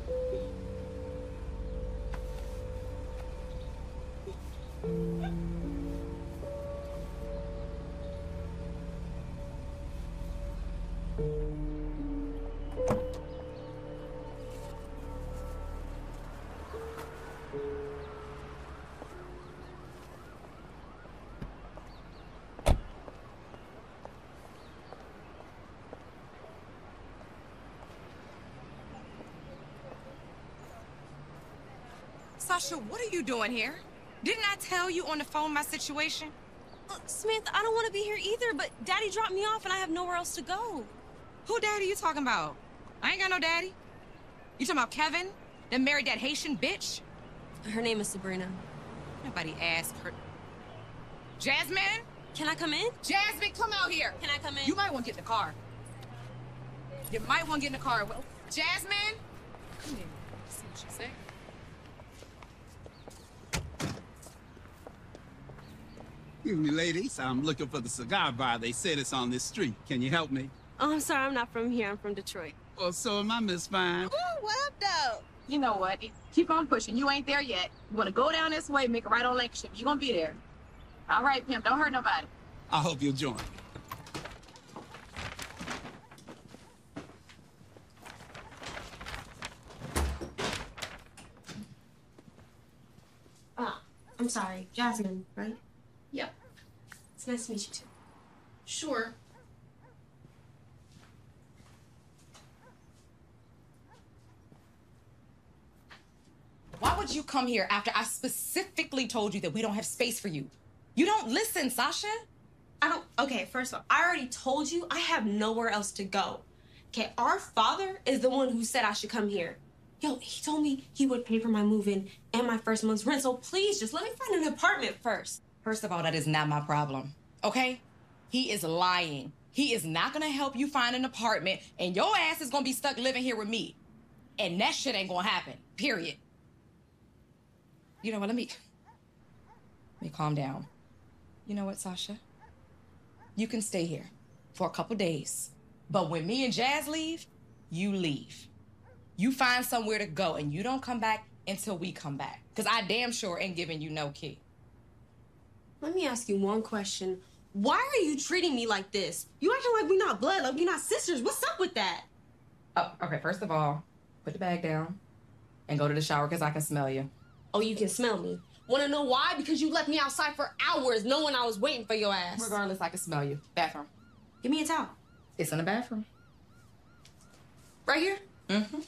Sasha, what are you doing here? Didn't I tell you on the phone my situation? Uh, Look, Samantha, I don't want to be here either, but Daddy dropped me off and I have nowhere else to go. Who daddy you talking about? I ain't got no daddy. You talking about Kevin? That married that Haitian bitch? Her name is Sabrina. Nobody asked her. Jasmine? Can I come in? Jasmine, come out here. Can I come in? You might want to get in the car. You might want to get in the car. Well, Jasmine? Come here. See what she say. Excuse me, ladies. I'm looking for the cigar bar. They said it's on this street. Can you help me? Oh, I'm sorry, I'm not from here. I'm from Detroit. Well, so am I, Miss Fine. Ooh, what up, though? You know what? Keep on pushing. You ain't there yet. You want to go down this way, make a right on Lake Ship. You gonna be there. All right, Pimp. Don't hurt nobody. I hope you'll join. Ah, I'm sorry. Jasmine, right? Yep. It's nice to meet you too. Sure. Why would you come here after I specifically told you that we don't have space for you? You don't listen, Sasha. I don't. Okay, first of all, I already told you I have nowhere else to go. Okay, our father is the one who said I should come here. Yo, he told me he would pay for my move-in and my first month's rent. So please, just let me find an apartment first. First of all, that is not my problem. Okay? He is lying. He is not gonna help you find an apartment, and your ass is gonna be stuck living here with me. And that shit ain't gonna happen. Period. You know what? Let me. Let me calm down. You know what, Sasha? You can stay here for a couple days. But when me and Jazz leave, you leave. You find somewhere to go and you don't come back until we come back. Because I damn sure ain't giving you no key. Let me ask you one question. Why are you treating me like this? You acting like we're not blood, like we're not sisters. What's up with that? Oh, okay. First of all, put the bag down and go to the shower because I can smell you. Oh, you can smell me. Wanna know why? Because you left me outside for hours knowing I was waiting for your ass. Regardless, I can smell you. Bathroom. Give me a towel. It's in the bathroom. Right here? Mm-hmm.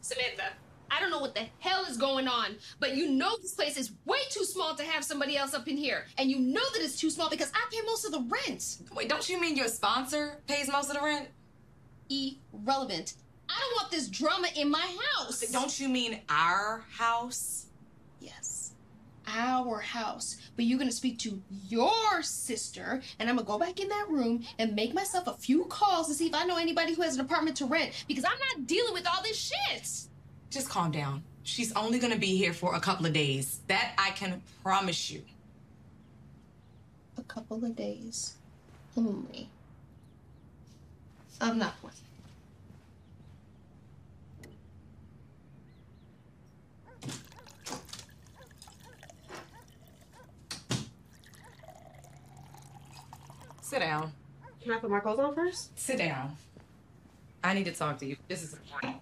Samantha, I don't know what the hell is going on, but you know this place is way too small to have somebody else up in here. And you know that it's too small because I pay most of the rent. Wait, don't you mean your sponsor pays most of the rent? Irrelevant. I don't want this drama in my house. Don't you mean our house? Yes. Our house. But you're gonna speak to your sister, and I'm gonna go back in that room and make myself a few calls to see if I know anybody who has an apartment to rent because I'm not dealing with all this shit. Just calm down. She's only gonna be here for a couple of days. That I can promise you. A couple of days only. I'm not one. Sit down. Can I put my clothes on first? Sit down. I need to talk to you. This is important.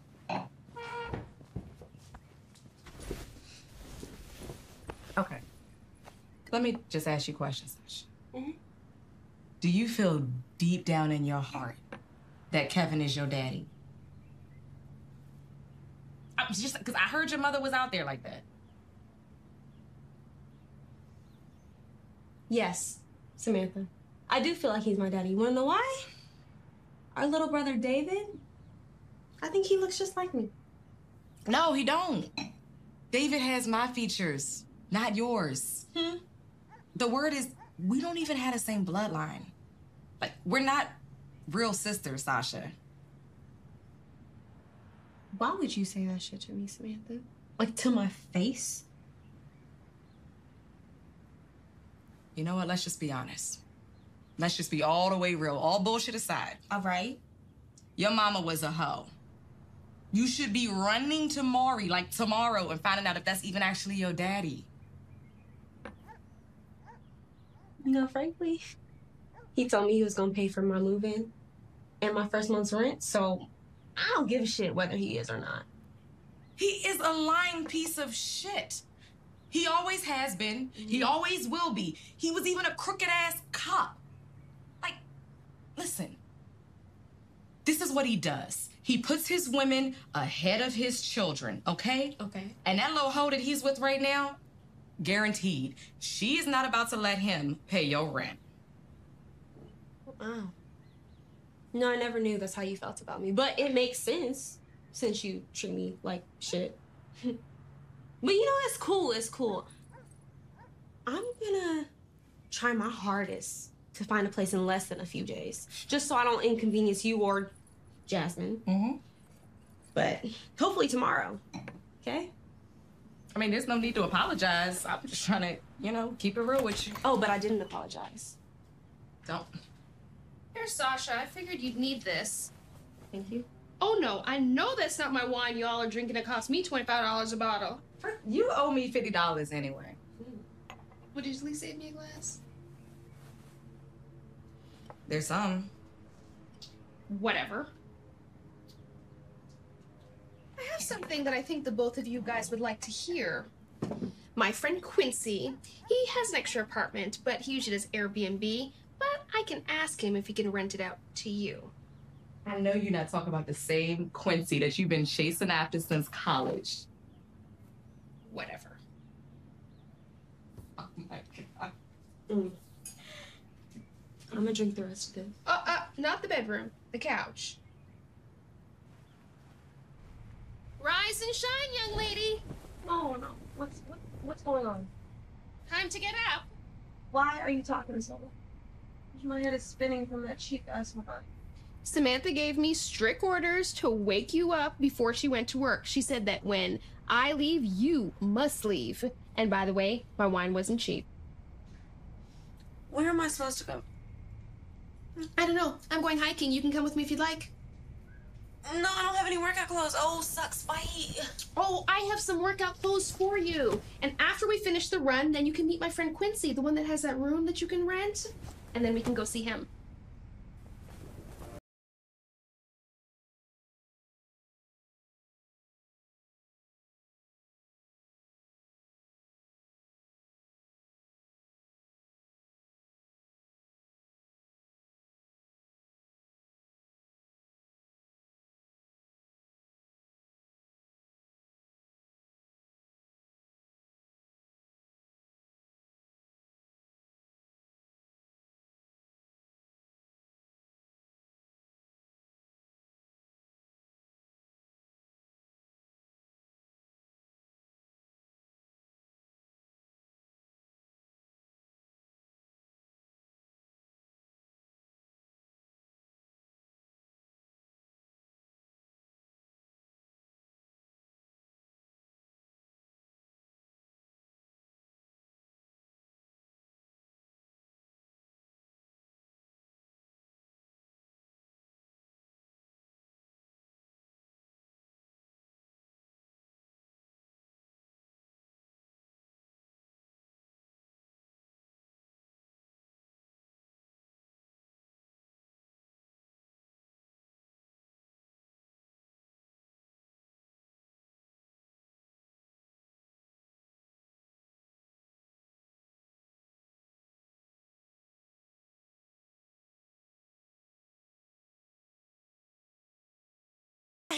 Okay. Let me just ask you questions. Sasha. Mhm. Do you feel deep down in your heart that Kevin is your daddy? I'm just because I heard your mother was out there like that. Yes, Samantha. I do feel like he's my daddy. You wanna know why? Our little brother David, I think he looks just like me. No, he don't. David has my features, not yours. Hmm? The word is we don't even have the same bloodline. Like we're not real sisters, Sasha. Why would you say that shit to me, Samantha? Like to my face? You know what? Let's just be honest. Let's just be all the way real. All bullshit aside. All right. Your mama was a hoe. You should be running to Maury like tomorrow and finding out if that's even actually your daddy. You know, frankly, he told me he was gonna pay for my move-in and my first month's rent, so I don't give a shit whether he is or not. He is a lying piece of shit. He always has been. He mm-hmm. always will be. He was even a crooked ass cop. Like, listen. This is what he does. He puts his women ahead of his children, okay? Okay. And that little hoe that he's with right now, guaranteed, she is not about to let him pay your rent. Wow. No, I never knew that's how you felt about me, but it makes sense since you treat me like shit. but you know, it's cool. It's cool. I'm gonna try my hardest to find a place in less than a few days, just so I don't inconvenience you or Jasmine. Mm-hmm. But hopefully tomorrow. Okay. I mean, there's no need to apologize. I'm just trying to, you know, keep it real with you. Oh, but I didn't apologize. Don't. Here, Sasha, I figured you'd need this. Thank you. Oh no, I know that's not my wine y'all are drinking. It cost me $25 a bottle. You owe me $50 anyway. Would you at least save me a glass? There's some. Whatever. I have something that I think the both of you guys would like to hear. My friend Quincy, he has an extra apartment, but he usually does Airbnb. But I can ask him if he can rent it out to you. I know you're not talking about the same Quincy that you've been chasing after since college. Whatever. Oh my god. Mm. I'm gonna drink the rest of this. Uh, uh, not the bedroom, the couch. Rise and shine, young lady. Oh no. What's what, what's going on? Time to get up. Why are you talking so loud? My head is spinning from that cheap ass wine. Samantha gave me strict orders to wake you up before she went to work. She said that when I leave, you must leave. And by the way, my wine wasn't cheap. Where am I supposed to go? I don't know. I'm going hiking. You can come with me if you'd like. No, I don't have any workout clothes. Oh, sucks. Bye. Oh, I have some workout clothes for you. And after we finish the run, then you can meet my friend Quincy, the one that has that room that you can rent. And then we can go see him.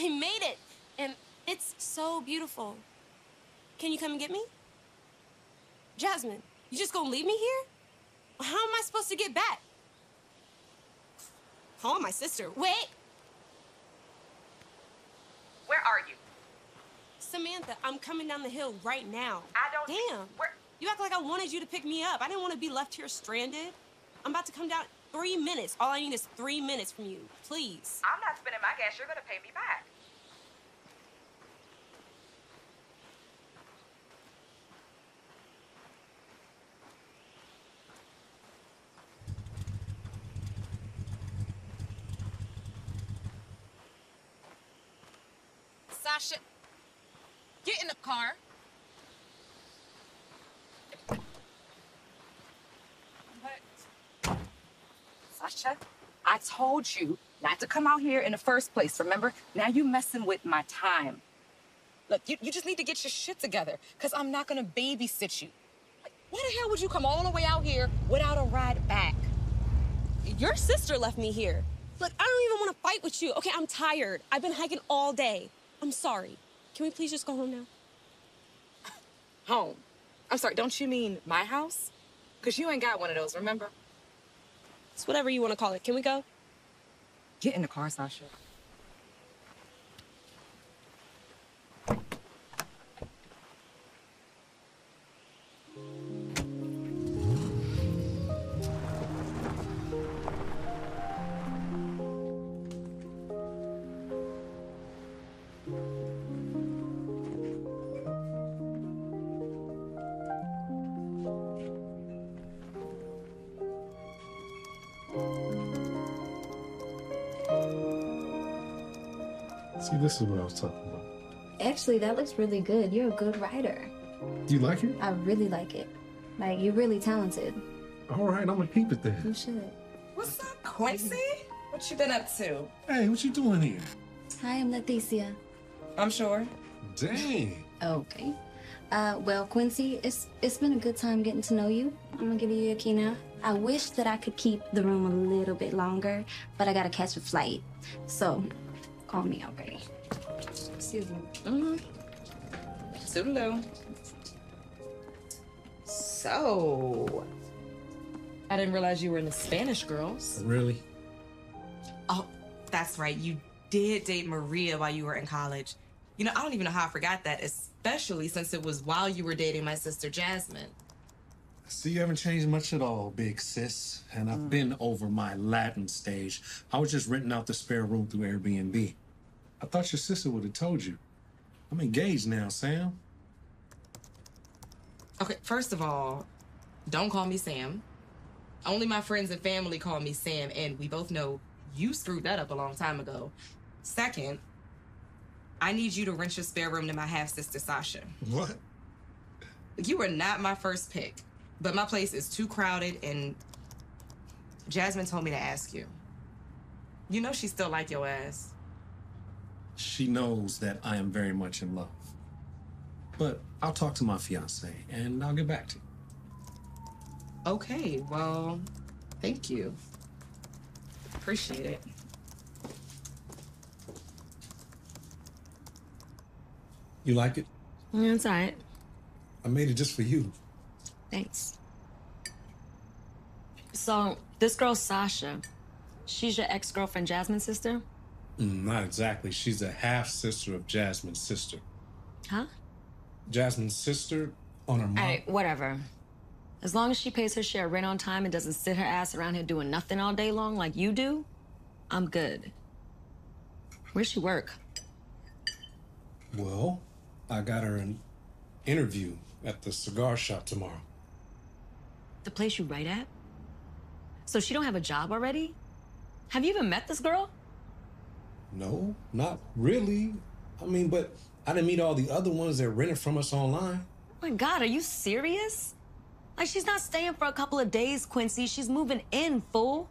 Made it, and it's so beautiful. Can you come and get me? Jasmine, you just gonna leave me here? How am I supposed to get back? Call my sister. Wait! Where are you? Samantha, I'm coming down the hill right now. I don't. Damn. Where? You act like I wanted you to pick me up. I didn't want to be left here stranded. I'm about to come down three minutes. All I need is three minutes from you. Please. I'm not spending my gas. You're gonna pay me back. Sasha, get in the car. Sasha, I told you not to come out here in the first place, remember? Now you messing with my time. Look, you, you just need to get your shit together, because I'm not gonna babysit you. Like, why the hell would you come all the way out here without a ride back? Your sister left me here. Look, I don't even want to fight with you. Okay, I'm tired. I've been hiking all day. I'm sorry. Can we please just go home now? Home. I'm sorry, don't you mean my house? Because you ain't got one of those, remember? Whatever you want to call it. Can we go? Get in the car, Sasha. This is what I was talking about. Actually, that looks really good. You're a good writer. Do you like it? I really like it. Like, you're really talented. All right, I'm gonna keep it there. You should. What's up, Quincy? What you been up to? Hey, what you doing here? Hi, I'm Leticia. I'm sure. Dang. Okay. Uh, well, Quincy, it's it's been a good time getting to know you. I'm gonna give you your key now. I wish that I could keep the room a little bit longer, but I gotta catch a flight. So, call me, okay? Excuse me. Mm-hmm. Toodaloo. So, I didn't realize you were in the Spanish Girls. Really? Oh, that's right. You did date Maria while you were in college. You know, I don't even know how I forgot that, especially since it was while you were dating my sister Jasmine. See, you haven't changed much at all, big sis. And I've been over my Latin stage. I was just renting out the spare room through Airbnb. I thought your sister would have told you. I'm engaged now, Sam. Okay, first of all, don't call me Sam. Only my friends and family call me Sam, and we both know you screwed that up a long time ago. Second, I need you to rent your spare room to my half sister Sasha. What? You were not my first pick, but my place is too crowded, and Jasmine told me to ask you. You know she still like your ass. She knows that I am very much in love. But I'll talk to my fiance and I'll get back to you. Okay, well, thank you. Appreciate it. You like it? Yeah, it's all right. I made it just for you. Thanks. So, this girl, Sasha, she's your ex girlfriend, Jasmine's sister? Mm, not exactly. She's a half sister of Jasmine's sister. Huh? Jasmine's sister on her mom. All right, whatever. As long as she pays her share of rent on time and doesn't sit her ass around here doing nothing all day long like you do, I'm good. Where's she work? Well, I got her an interview at the cigar shop tomorrow. The place you write at? So she don't have a job already? Have you even met this girl? No, not really. I mean, but I didn't meet all the other ones that rented from us online. Oh my god, are you serious? Like she's not staying for a couple of days, Quincy. She's moving in, fool.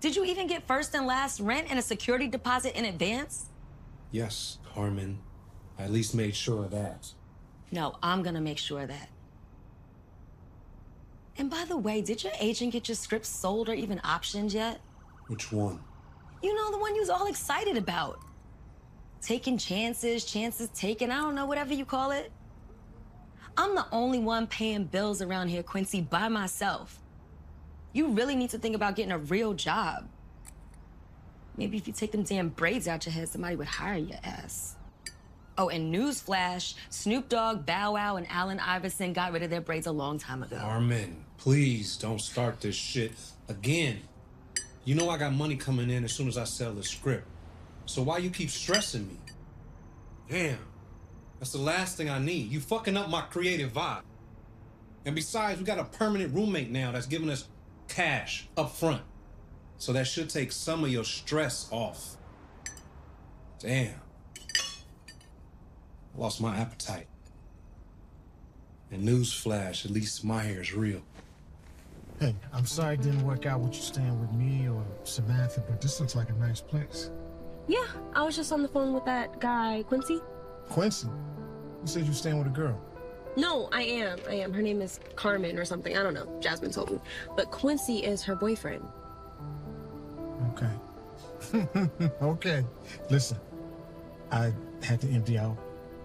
Did you even get first and last rent and a security deposit in advance? Yes, Carmen. I at least made sure of that. No, I'm gonna make sure of that. And by the way, did your agent get your script sold or even optioned yet? Which one? You know, the one you was all excited about. taking chances, chances taken, I don't know, whatever you call it. I'm the only one paying bills around here, Quincy, by myself. You really need to think about getting a real job. Maybe if you take them damn braids out your head, somebody would hire your ass. Oh, and newsflash, Snoop Dogg, Bow Wow, and Allen Iverson got rid of their braids a long time ago. Carmen, please don't start this shit again. You know I got money coming in as soon as I sell the script. So why you keep stressing me? Damn. That's the last thing I need. You fucking up my creative vibe. And besides, we got a permanent roommate now that's giving us cash up front. So that should take some of your stress off. Damn. I Lost my appetite. And newsflash, at least my hair is real. Hey, I'm sorry it didn't work out with you staying with me or Samantha, but this looks like a nice place. Yeah, I was just on the phone with that guy, Quincy. Quincy, you said you were staying with a girl. No, I am. I am. Her name is Carmen or something. I don't know. Jasmine told me. But Quincy is her boyfriend. Okay. okay. Listen, I had to empty out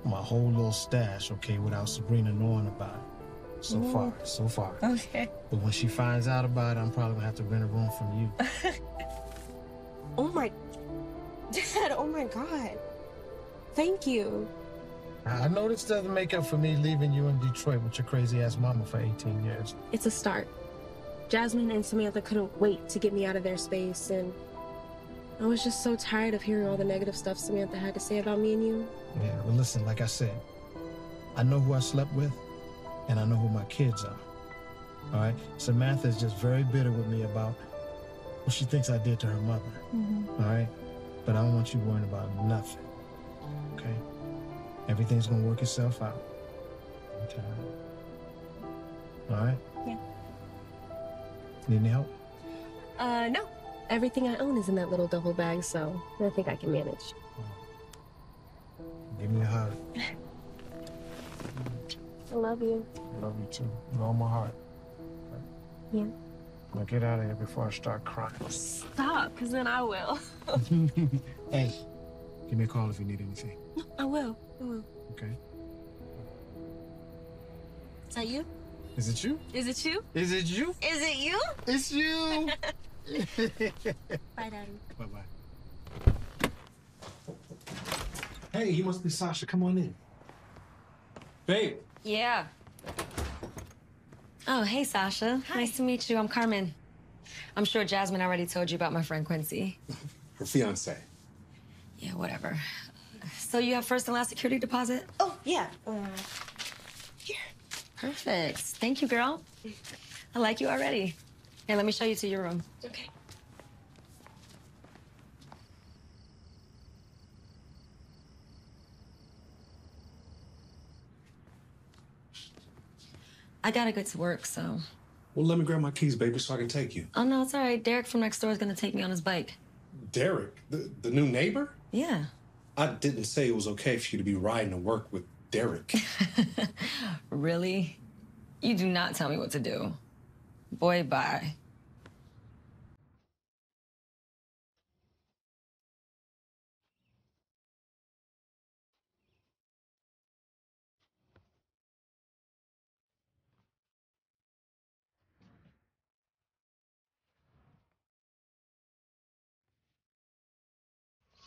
my whole little stash, okay, without Sabrina knowing about it. So Ooh. far, so far. Okay. But when she finds out about it, I'm probably gonna have to rent a room from you. Oh my. Dad, oh my god. Thank you. I know this doesn't make up for me leaving you in Detroit with your crazy ass mama for 18 years. It's a start. Jasmine and Samantha couldn't wait to get me out of their space, and I was just so tired of hearing all the negative stuff Samantha had to say about me and you. Yeah, well, listen, like I said, I know who I slept with, and I know who my kids are. All right? Samantha is just very bitter with me about what she thinks I did to her mother. All right? But I don't want you worrying about nothing. Okay? Everything's gonna work itself out. Okay? All right? Yeah. Need any help? Uh, no. Everything I own is in that little duffel bag, so I think I can manage. Give me a hug. I love you. I love you too. With all my heart. Yeah. Now get out of here before I start crying. Stop, because then I will. hey, give me a call if you need anything. I will. I will. Okay? Is that you? Is it you? Is it you? Is it you? Is it you? It's you. Bye, Daddy. Bye bye. Hey, you must be Sasha. Come on in. Babe. Yeah. Oh, hey, Sasha. Hi. Nice to meet you. I'm Carmen. I'm sure Jasmine already told you about my friend Quincy. Her fiance. Yeah, whatever. So you have first and last security deposit? Oh, yeah. Uh, Perfect. Thank you, girl. I like you already. Hey, let me show you to your room. okay. I gotta get to work, so. Well, let me grab my keys, baby, so I can take you. Oh, no, it's all right. Derek from next door is gonna take me on his bike. Derek, the, the new neighbor? Yeah. I didn't say it was okay for you to be riding to work with Derek. Really? You do not tell me what to do. Boy, bye.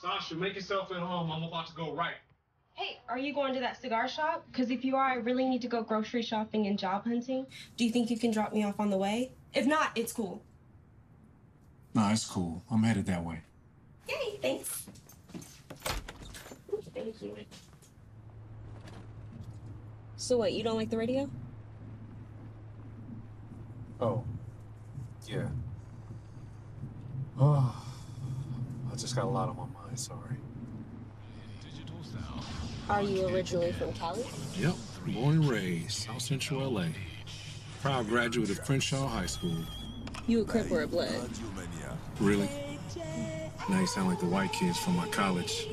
Sasha, make yourself at home. I'm about to go right. Hey, are you going to that cigar shop? Because if you are, I really need to go grocery shopping and job hunting. Do you think you can drop me off on the way? If not, it's cool. No, it's cool. I'm headed that way. Yay, thanks. Thank you. So what, you don't like the radio? Oh. Yeah. Oh. I just got a lot on my mind, sorry. Are you originally from Cali? Yep, born and raised, South Central LA. Proud graduate of Crenshaw High School. You a Crip or a Blood? Really? Now you sound like the white kids from my college.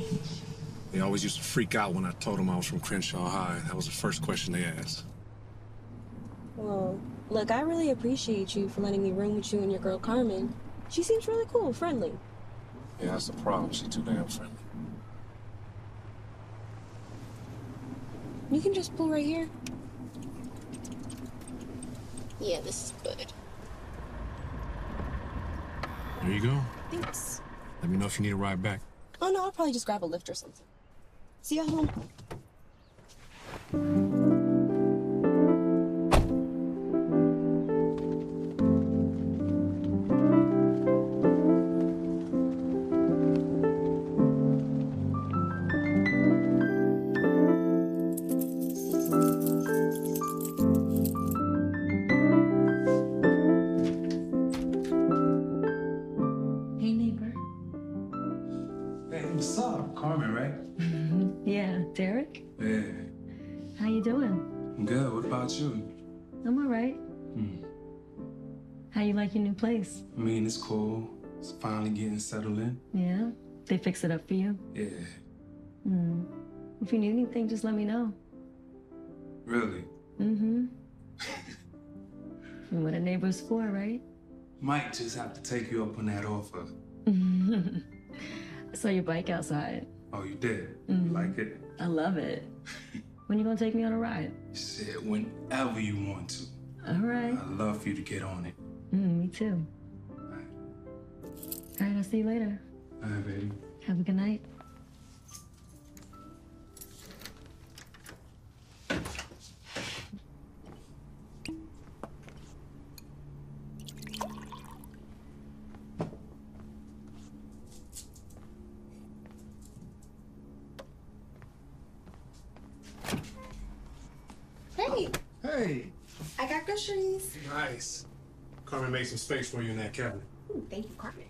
They always used to freak out when I told them I was from Crenshaw High. That was the first question they asked. Well, look, I really appreciate you for letting me room with you and your girl Carmen. She seems really cool, friendly. Yeah, that's the problem. She's too damn friendly. You can just pull right here. Yeah, this is good. There you go. Thanks. Let me know if you need a ride back. Oh no, I'll probably just grab a Lyft or something. See you at home. New place? I mean, it's cool. It's finally getting settled in. Yeah. They fix it up for you. Yeah. Hmm. If you need anything, just let me know. Really? Mm-hmm. what a neighbor's for, right? Might just have to take you up on that offer. I saw your bike outside. Oh, you did? Mhm. You like it? I love it. when you gonna take me on a ride? Shit, whenever you want to. All right. I'd love for you to get on it. Mm, me too. All right, I'll see you later. All right, baby. Have a good night. Hey, Hey, I got groceries. nice. Carmen made some space for you in that cabinet. Ooh, thank you, Carmen.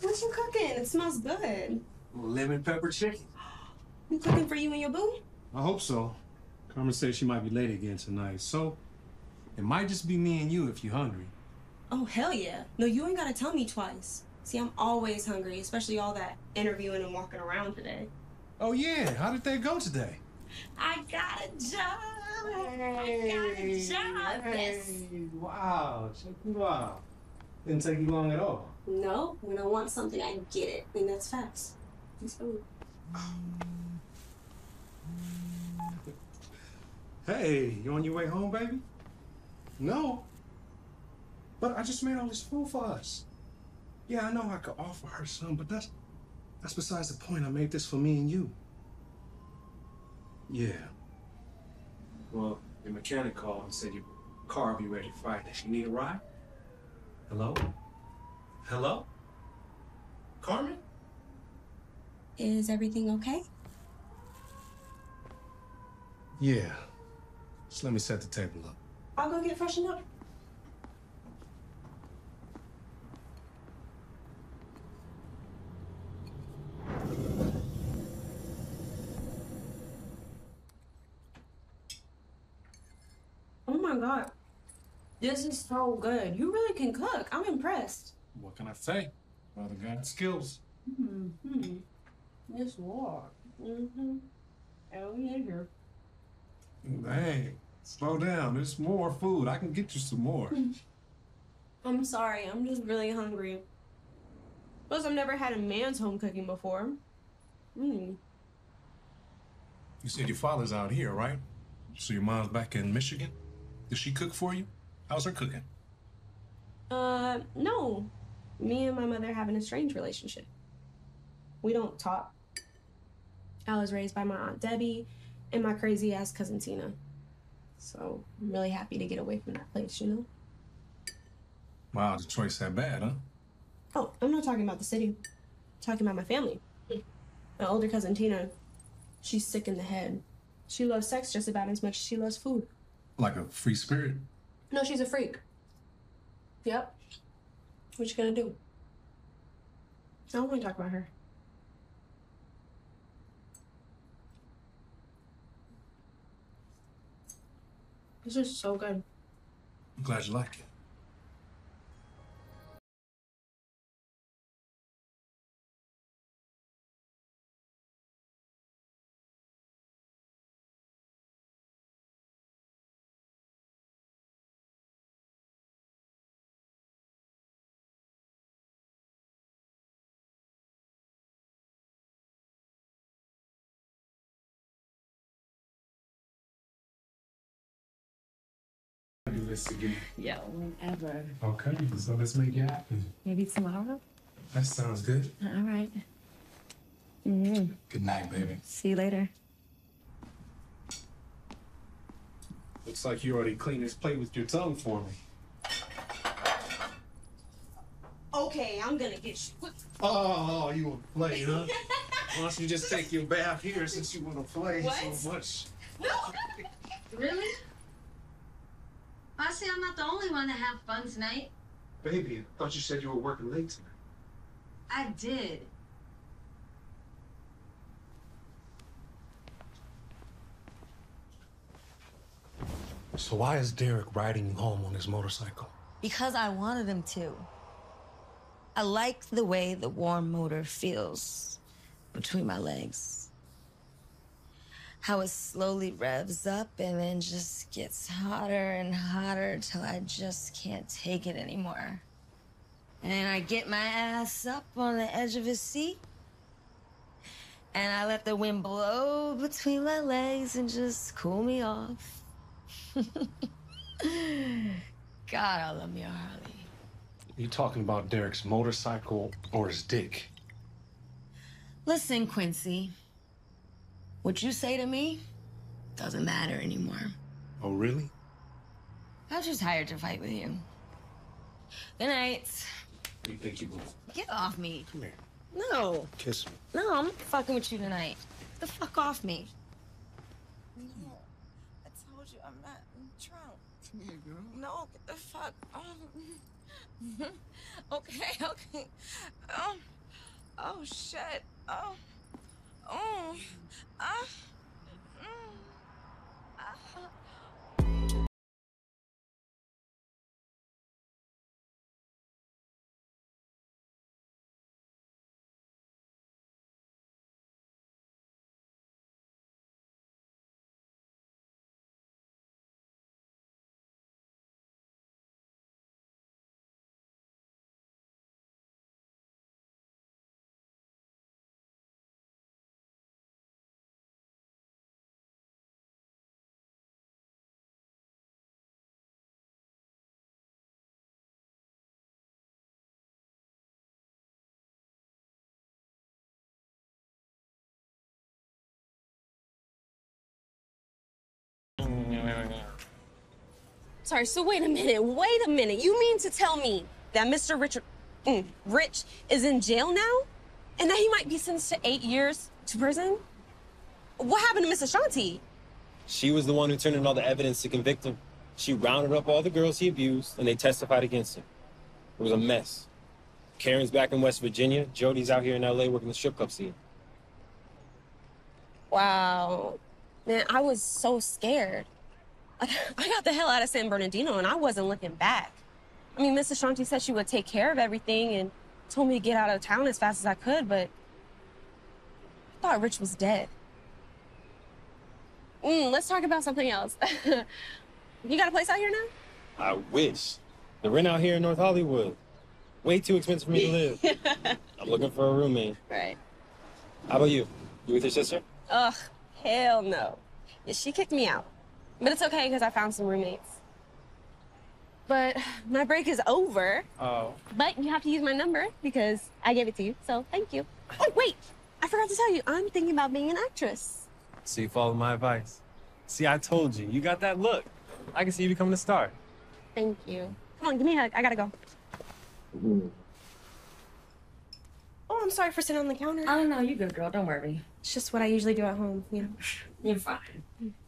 What you cooking? It smells good. Lemon pepper chicken. You cooking for you and your boo? I hope so. Carmen said she might be late again tonight, so it might just be me and you if you're hungry. Oh, hell yeah. No, you ain't gotta tell me twice. See, I'm always hungry, especially all that interviewing and walking around today. Oh yeah, how did they go today? I got a job. I got a job. Yes. Wow, check you out. Didn't take you long at all. No, when I want something, I get it, and that's facts. Let's. Hey, you on your way home, baby? No. But I just made all this food for us. Yeah, I know I could offer her some, but that's that's besides the point. I made this for me and you. Yeah. Well, your mechanic called and said your car will be ready Friday. You need a ride? Hello? Hello? Carmen? Is everything okay? Yeah. Just let me set the table up. I'll go get freshened up. God. This is so good. You really can cook. I'm impressed. What can I say? Brother got skills. Mm-hmm. Yes, Lord. Mm-hmm. Oh, yeah, here. Hey, slow down. There's more food. I can get you some more. I'm sorry. I'm just really hungry. Plus, I've never had a man's home cooking before. Mm. You said your father's out here, right? So your mom's back in Michigan? Does she cook for you? How's her cooking? Uh, no. Me and my mother have an estranged relationship. We don't talk. I was raised by my Aunt Debbie and my crazy ass cousin Tina. So I'm really happy to get away from that place, you know? Wow, the choice that bad, huh? Oh, I'm not talking about the city. I'm talking about my family. My older cousin Tina, she's sick in the head. She loves sex just about as much as she loves food. Like a free spirit? No, she's a freak. Yep. What you gonna do? I don't want to talk about her. This is so good. I'm glad you like it. This again. Yo, whenever. Okay, so let's make it happen. Maybe tomorrow? That sounds good. All right. Mm-hmm. Good night, baby. See you later. Looks like you already cleaned this plate with your tongue for me. Okay, I'm gonna get you. Oh, you want to play, huh? Why don't you just take your bath here since you want to play What? so much? No! Really? I see I'm not the only one that have fun tonight. Baby, I thought you said you were working late tonight. I did. So why is Derek riding you home on his motorcycle? Because I wanted him to. I like the way the warm motor feels between my legs. How it slowly revs up and then just gets hotter and hotter till I just can't take it anymore. And I get my ass up on the edge of his seat and I let the wind blow between my legs and just cool me off. God, I love a Harley. You talking about Derek's motorcycle or his dick? Listen, Quincy. What you say to me doesn't matter anymore. Oh, really? I'm just hired to fight with you. Good night. You think you will? Get off me. Come here. No. Kiss me. No, I'm not fucking with you tonight. Get the fuck off me. No, I told you I'm not drunk. Come here, girl. No, get the fuck off. okay, okay. Oh, oh shit. Oh, oh, ah, mm, Sorry, so wait a minute. Wait a minute. You mean to tell me that Mr. Richard mm, Rich is in jail now? And that he might be sentenced to eight years to prison? What happened to Miss Ashanti? She was the one who turned in all the evidence to convict him. She rounded up all the girls he abused, and they testified against him. It was a mess. Karen's back in West Virginia. Jody's out here in LA working the strip club scene. Wow. Man, I was so scared. I got the hell out of San Bernardino and I wasn't looking back. I mean, Miss Ashanti said she would take care of everything and told me to get out of town as fast as I could, but I thought Rich was dead. Mm, let's talk about something else. you got a place out here now? I wish. The rent out here in North Hollywood, way too expensive for me to live. I'm looking for a roommate. Right. How about you? You with your sister? Ugh, hell no. Yeah, she kicked me out. But it's okay because I found some roommates. But my break is over. Oh. But you have to use my number because I gave it to you. So thank you. Oh, wait. I forgot to tell you, I'm thinking about being an actress. So you follow my advice. See, I told you. You got that look. I can see you becoming a star. Thank you. Come on, give me a hug. I gotta go. Oh, I'm sorry for sitting on the counter. Oh, no, you good, girl. Don't worry. It's just what I usually do at home, you know. You're fine.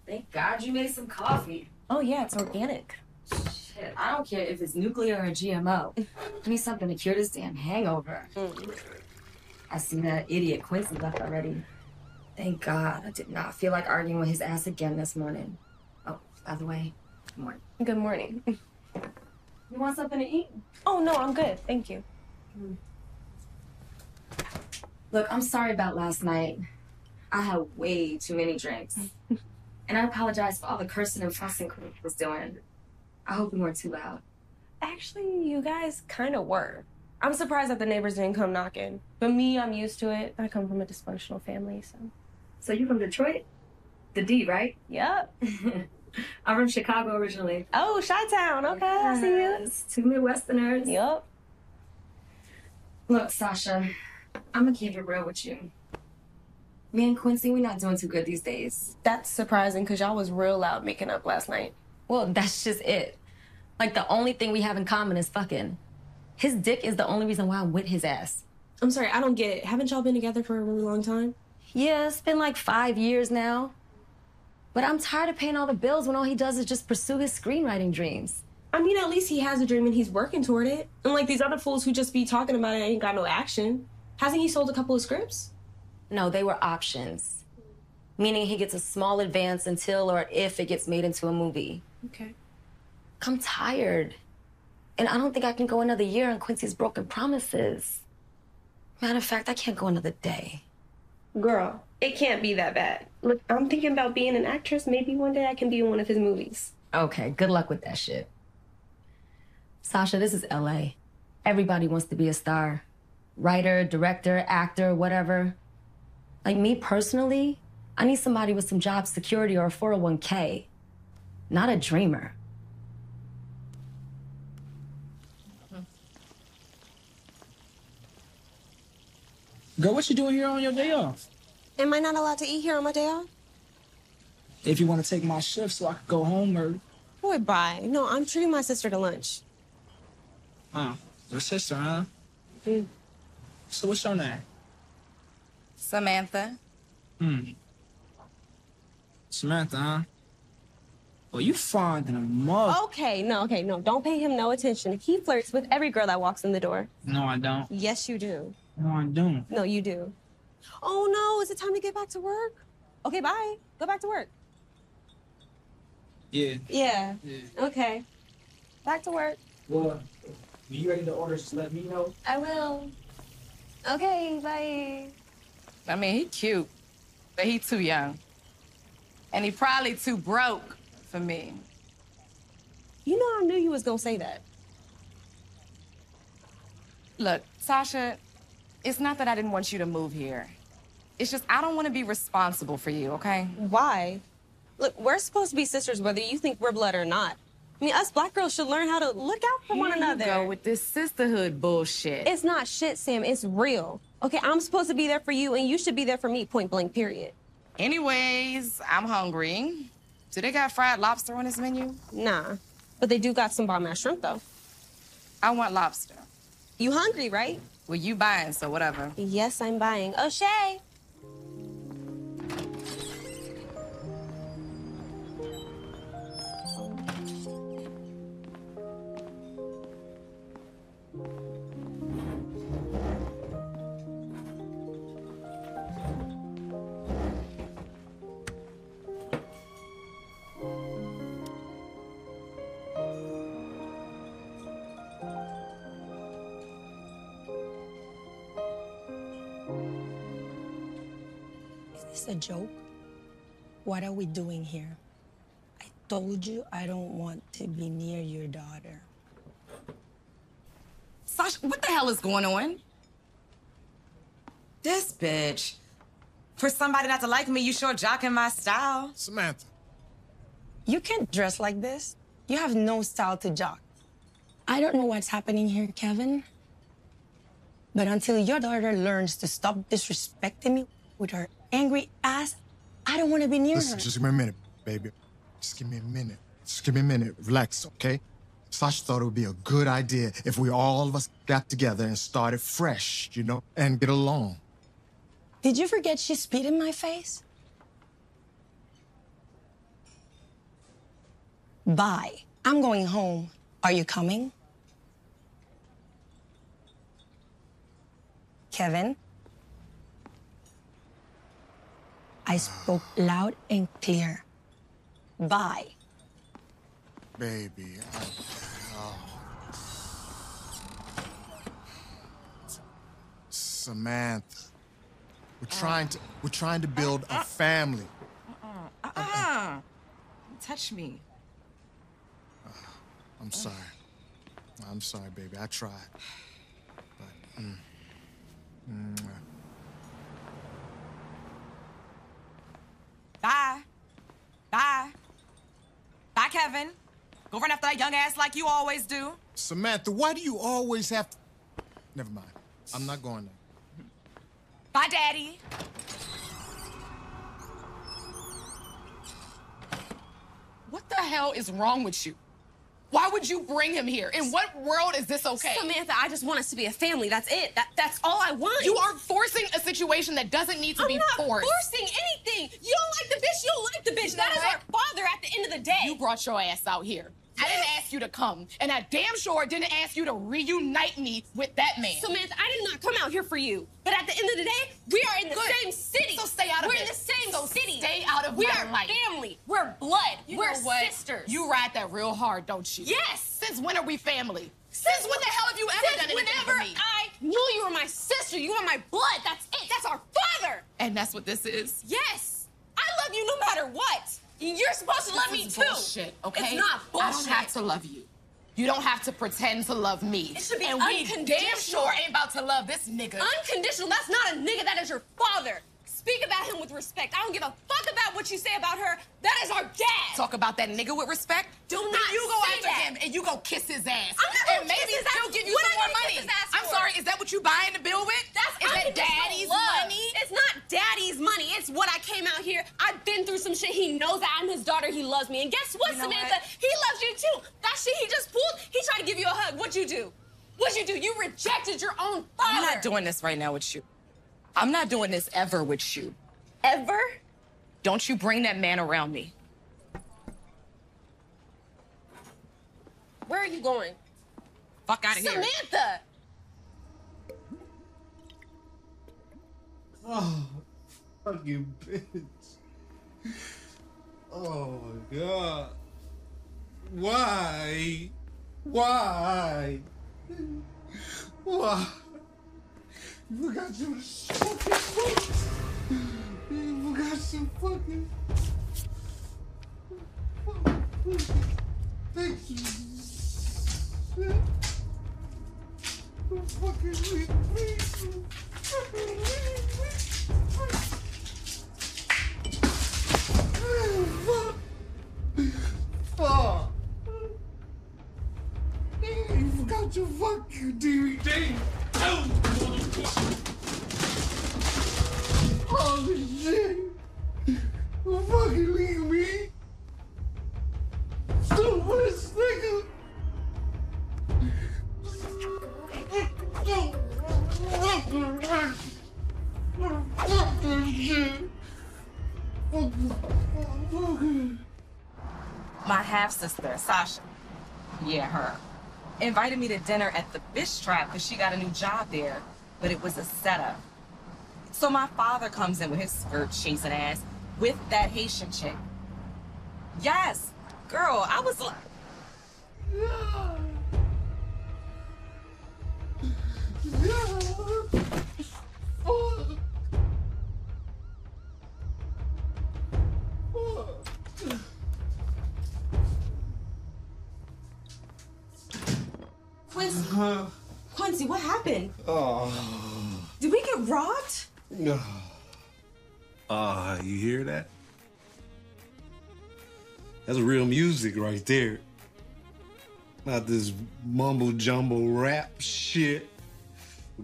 Thank God you made some coffee. Oh, yeah, it's organic. Shit, I don't care if it's nuclear or GMO. I need something to cure this damn hangover. Mm. I seen that idiot Quincy left already. Thank God I did not feel like arguing with his ass again this morning. Oh, by the way, good morning. Good morning. You want something to eat? Oh, no, I'm good. Thank you. Hmm. Look, I'm sorry about last night. I had way too many drinks. and I apologize for all the cursing and fussing Quinn was doing. I hope we weren't too loud. Actually, you guys kind of were. I'm surprised that the neighbors didn't come knocking. But me, I'm used to it. I come from a dysfunctional family, so. So you're from Detroit? The D, right? Yep. I'm from Chicago originally. Oh, Chi-Town. Okay, I see you. Yes, Two Midwesterners. Yep. Look, Sasha, I'm gonna keep it real with you. Me and Quincy, we're not doing too good these days. That's surprising because y'all was real loud making up last night. Well, that's just it. Like the only thing we have in common is fucking. His dick is the only reason why I'm with his ass. I'm sorry, I don't get it. Haven't y'all been together for a really long time? Yeah, it's been like five years now. But I'm tired of paying all the bills when all he does is just pursue his screenwriting dreams. I mean, at least he has a dream and he's working toward it. Unlike these other fools who just be talking about it and ain't got no action. Hasn't he sold a couple of scripts? No, they were options. Meaning he gets a small advance until or if it gets made into a movie. Okay. I'm tired. And I don't think I can go another year on Quincy's broken promises. Matter of fact, I can't go another day. Girl, it can't be that bad. Look, I'm thinking about being an actress. Maybe one day I can be in one of his movies. Okay, good luck with that shit. Sasha, this is LA. Everybody wants to be a star. Writer, director, actor, whatever. Like me personally, I need somebody with some job security or a 401k. Not a dreamer. Girl, what you doing here on your day off? Am I not allowed to eat here on my day off? If you want to take my shift so I could go home or... Boy, bye. No, I'm treating my sister to lunch. Oh, your sister, huh? Mm. So what's your name? Samantha. Hmm. Samantha, huh? Well, you fine than a mug. Okay, no, okay, no. Don't pay him no attention. He flirts with every girl that walks in the door. No, I don't. Yes, you do. No, I don't. No, you do. Oh no, is it time to get back to work? Okay, bye. Go back to work. Yeah. Yeah. Yeah. Okay. Back to work. Well, when you ready to order, just let me know. I will. Okay, bye. I mean, he cute, but he too young. And he probably too broke for me. You know I knew you was gonna say that. Look, Sasha, it's not that I didn't want you to move here. It's just I don't want to be responsible for you, okay? Why? Look, we're supposed to be sisters whether you think we're blood or not. I mean, us black girls should learn how to look out for one Here you another. go with this sisterhood bullshit. It's not shit, Sam. It's real. Okay, I'm supposed to be there for you, and you should be there for me, point blank, period. Anyways, I'm hungry. Do they got fried lobster on this menu? Nah, but they do got some bomb ass shrimp, though. I want lobster. You hungry, right? Well, you buying, so whatever. Yes, I'm buying. O'Shea. This a joke? What are we doing here? I told you I don't want to be near your daughter. Sasha, what the hell is going on? This bitch. For somebody not to like me, you sure jocking my style. Samantha. You can't dress like this. You have no style to jock. I don't know what's happening here, Kevin. But until your daughter learns to stop disrespecting me with her angry ass, I don't want to be near Listen, her. just give me a minute, baby. Just give me a minute. Just give me a minute. Relax, okay? Sasha thought it would be a good idea if we all of us got together and started fresh, you know, and get along. Did you forget she spit in my face? Bye. I'm going home. Are you coming? Kevin? I spoke loud and clear. Bye. Baby, I, oh. Samantha, we're trying to we're trying to build a family. Uh-uh. Touch me. I'm sorry. I'm sorry, baby. I tried. But, mm, mm, Bye. Bye. Bye, Kevin. Go run after that young ass like you always do. Samantha, why do you always have to... Never mind. I'm not going there. Bye, Daddy. What the hell is wrong with you? Why would you bring him here? In what world is this okay? Samantha, I just want us to be a family. That's it. That that's all I want. You are forcing a situation that doesn't need to be. I'm be not forced. forcing anything. You don't like the bitch. You don't like the bitch. That is our father at the end of the day. You brought your ass out here. I didn't ask you to come, and I damn sure didn't ask you to reunite me with that man. Samantha, I did not come out here for you. But at the end of the day, we are in the Good. same city. So stay out of We're it. in the same So city. stay out of we my are family. We're blood. You We're sisters. You ride that real hard, don't you? Yes. Since when are we family? Since when the hell have you ever Since done anything whenever for me? I knew you were my sister, you were my blood. That's it. That's our father. And that's what this is. Yes. I love you no matter what. You're supposed to love me too. Bullshit, okay? It's not bullshit. I don't have to love you. You don't have to pretend to love me. It should be and we damn unconditional. sure ain't about to love this nigga. Unconditional. That's not a nigga. That is your father. Speak about him with respect. I don't give a fuck about what you say about her. That is our dad. Talk about that nigga with respect. Do Then not you go after that. him and you go kiss his ass. I'm not and maybe kiss his ass. he'll give you What some more money. kiss his ass I'm sorry, is that what you buying the bill with? That's is that daddy's money? It's not daddy's money. It's what I came out here. I've been through some shit. He knows that I'm his daughter. He loves me. And guess what, You know Samantha? what? He loves you too. That shit he just pulled, he tried to give you a hug. What'd you do? What'd you do? You rejected your own father. I'm not doing this right now with you. I'm not doing this ever with you. Ever? Don't you bring that man around me. Where are you going? Fuck out of here. Samantha! Oh, fuck you, bitch. Oh my god. Why? Why? Why? You forgot your fucking books. Forgot your fucking. Thank you. You fucking leave. You fucking leave me. Fuck. You forgot your fucking DVD. Holy shit. You fucking leave me. Stupid nigga. This. My half sister, Sasha. Yeah, her. Invited me to dinner at the Fish Trap because she got a new job there, but it was a setup. So my father comes in with his skirt chasing ass with that Haitian chick. Yes, girl, I was like, Quincy, Quincy, what happened? Oh. Did we get robbed? Ah, you hear that? That's real music right there. Not this mumble jumble rap shit.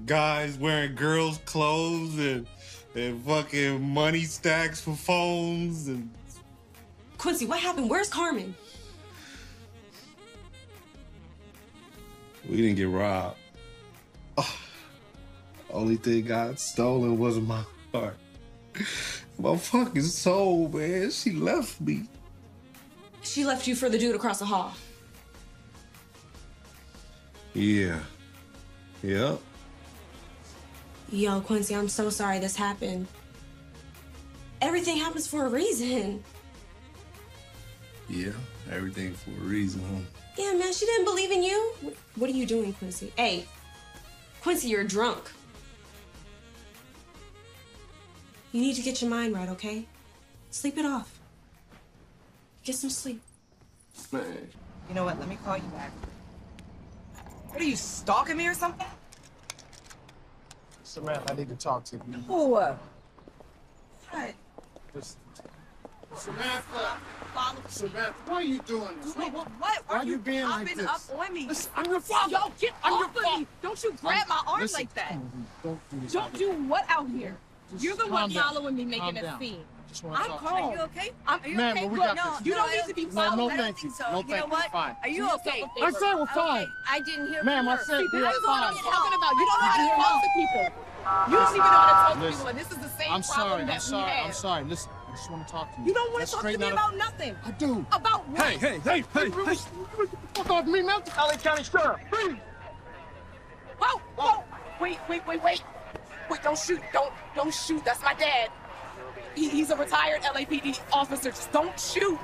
Guys wearing girls' clothes and and fucking money stacks for phones and Quincy, what happened? Where's Carmen? we didn't get robbed. Only thing got stolen was my heart. My fucking soul, man. She left me. She left you for the dude across the hall. Yeah. Yep. Yo, Quincy, I'm so sorry this happened. Everything happens for a reason. Yeah. Everything for a reason, huh? Yeah, man, she didn't believe in you. What are you doing, Quincy? Hey, Quincy, you're drunk. You need to get your mind right, okay? Sleep it off. Get some sleep. Man. you know what? Let me call you back. What are you stalking me or something? Samantha, I need to talk to you. Who? uh, What? Samantha. follow me. Samantha, why are you doing this? Wait, what? What? Why are you being like hopping this? up on me? Listen, I'm your father. Yo, get I'm off your of me. Don't you grab my arm Listen, like that. Don't do. Don't do what out here? Just You're the calm one down. following me, making a scene. Just wanna I'm talk. calm. Are you okay? I'm, are you Ma'am, okay? but we got no, this. you don't No, need to be no, followed. no, I thank think you. so. No, you know thank you. what? Fine. Are you Do okay? yourself a I said we're fine. I didn't hear Ma'am, I the said See, we this are is what I'm talking about. You don't know how to talk to people. You don't even know how to talk to Listen, people, and this is the same I'm sorry. I'm sorry. I'm sorry. Listen, I just want to talk to you. You don't want Let's to talk to me about out- nothing. I do. About what? Hey, hey, hey, hey, hey. Fuck off me, man. LA County Sheriff. Freeze. Whoa, whoa. Wait, wait, wait, wait. Wait, don't shoot. Don't, don't shoot. That's my dad. He, he's a retired LAPD officer. Just don't shoot.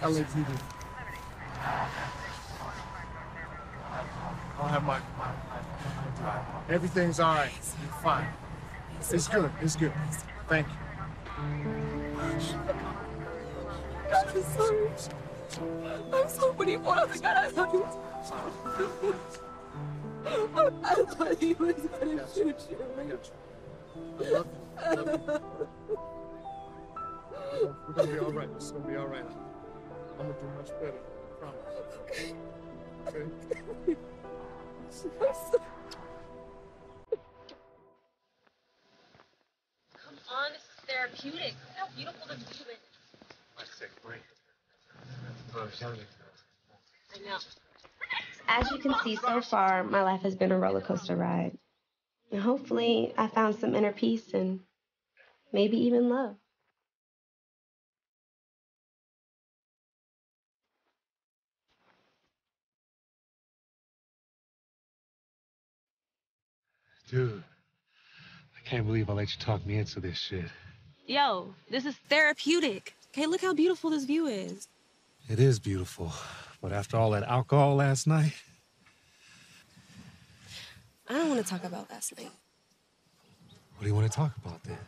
LAPD. I'll have my. Everything's all right. You're fine. It's good. It's good. Thank you. I'm sorry. I'm so what do you want? I gotta tell you. I thought he was gonna shoot you. I love you. I love you. We're gonna be all right. It's gonna be all right. I'm gonna do much better. I promise. Okay? Come on, this is therapeutic. Look how beautiful the view is. I know. As you can see so far, my life has been a roller coaster ride. And hopefully, I found some inner peace and maybe even love. Dude, I can't believe I let you talk me into this shit. Yo, this is therapeutic. Okay, look how beautiful this view is. It is beautiful, but after all that alcohol last night, I don't want to talk about last night. what do you want to talk about then?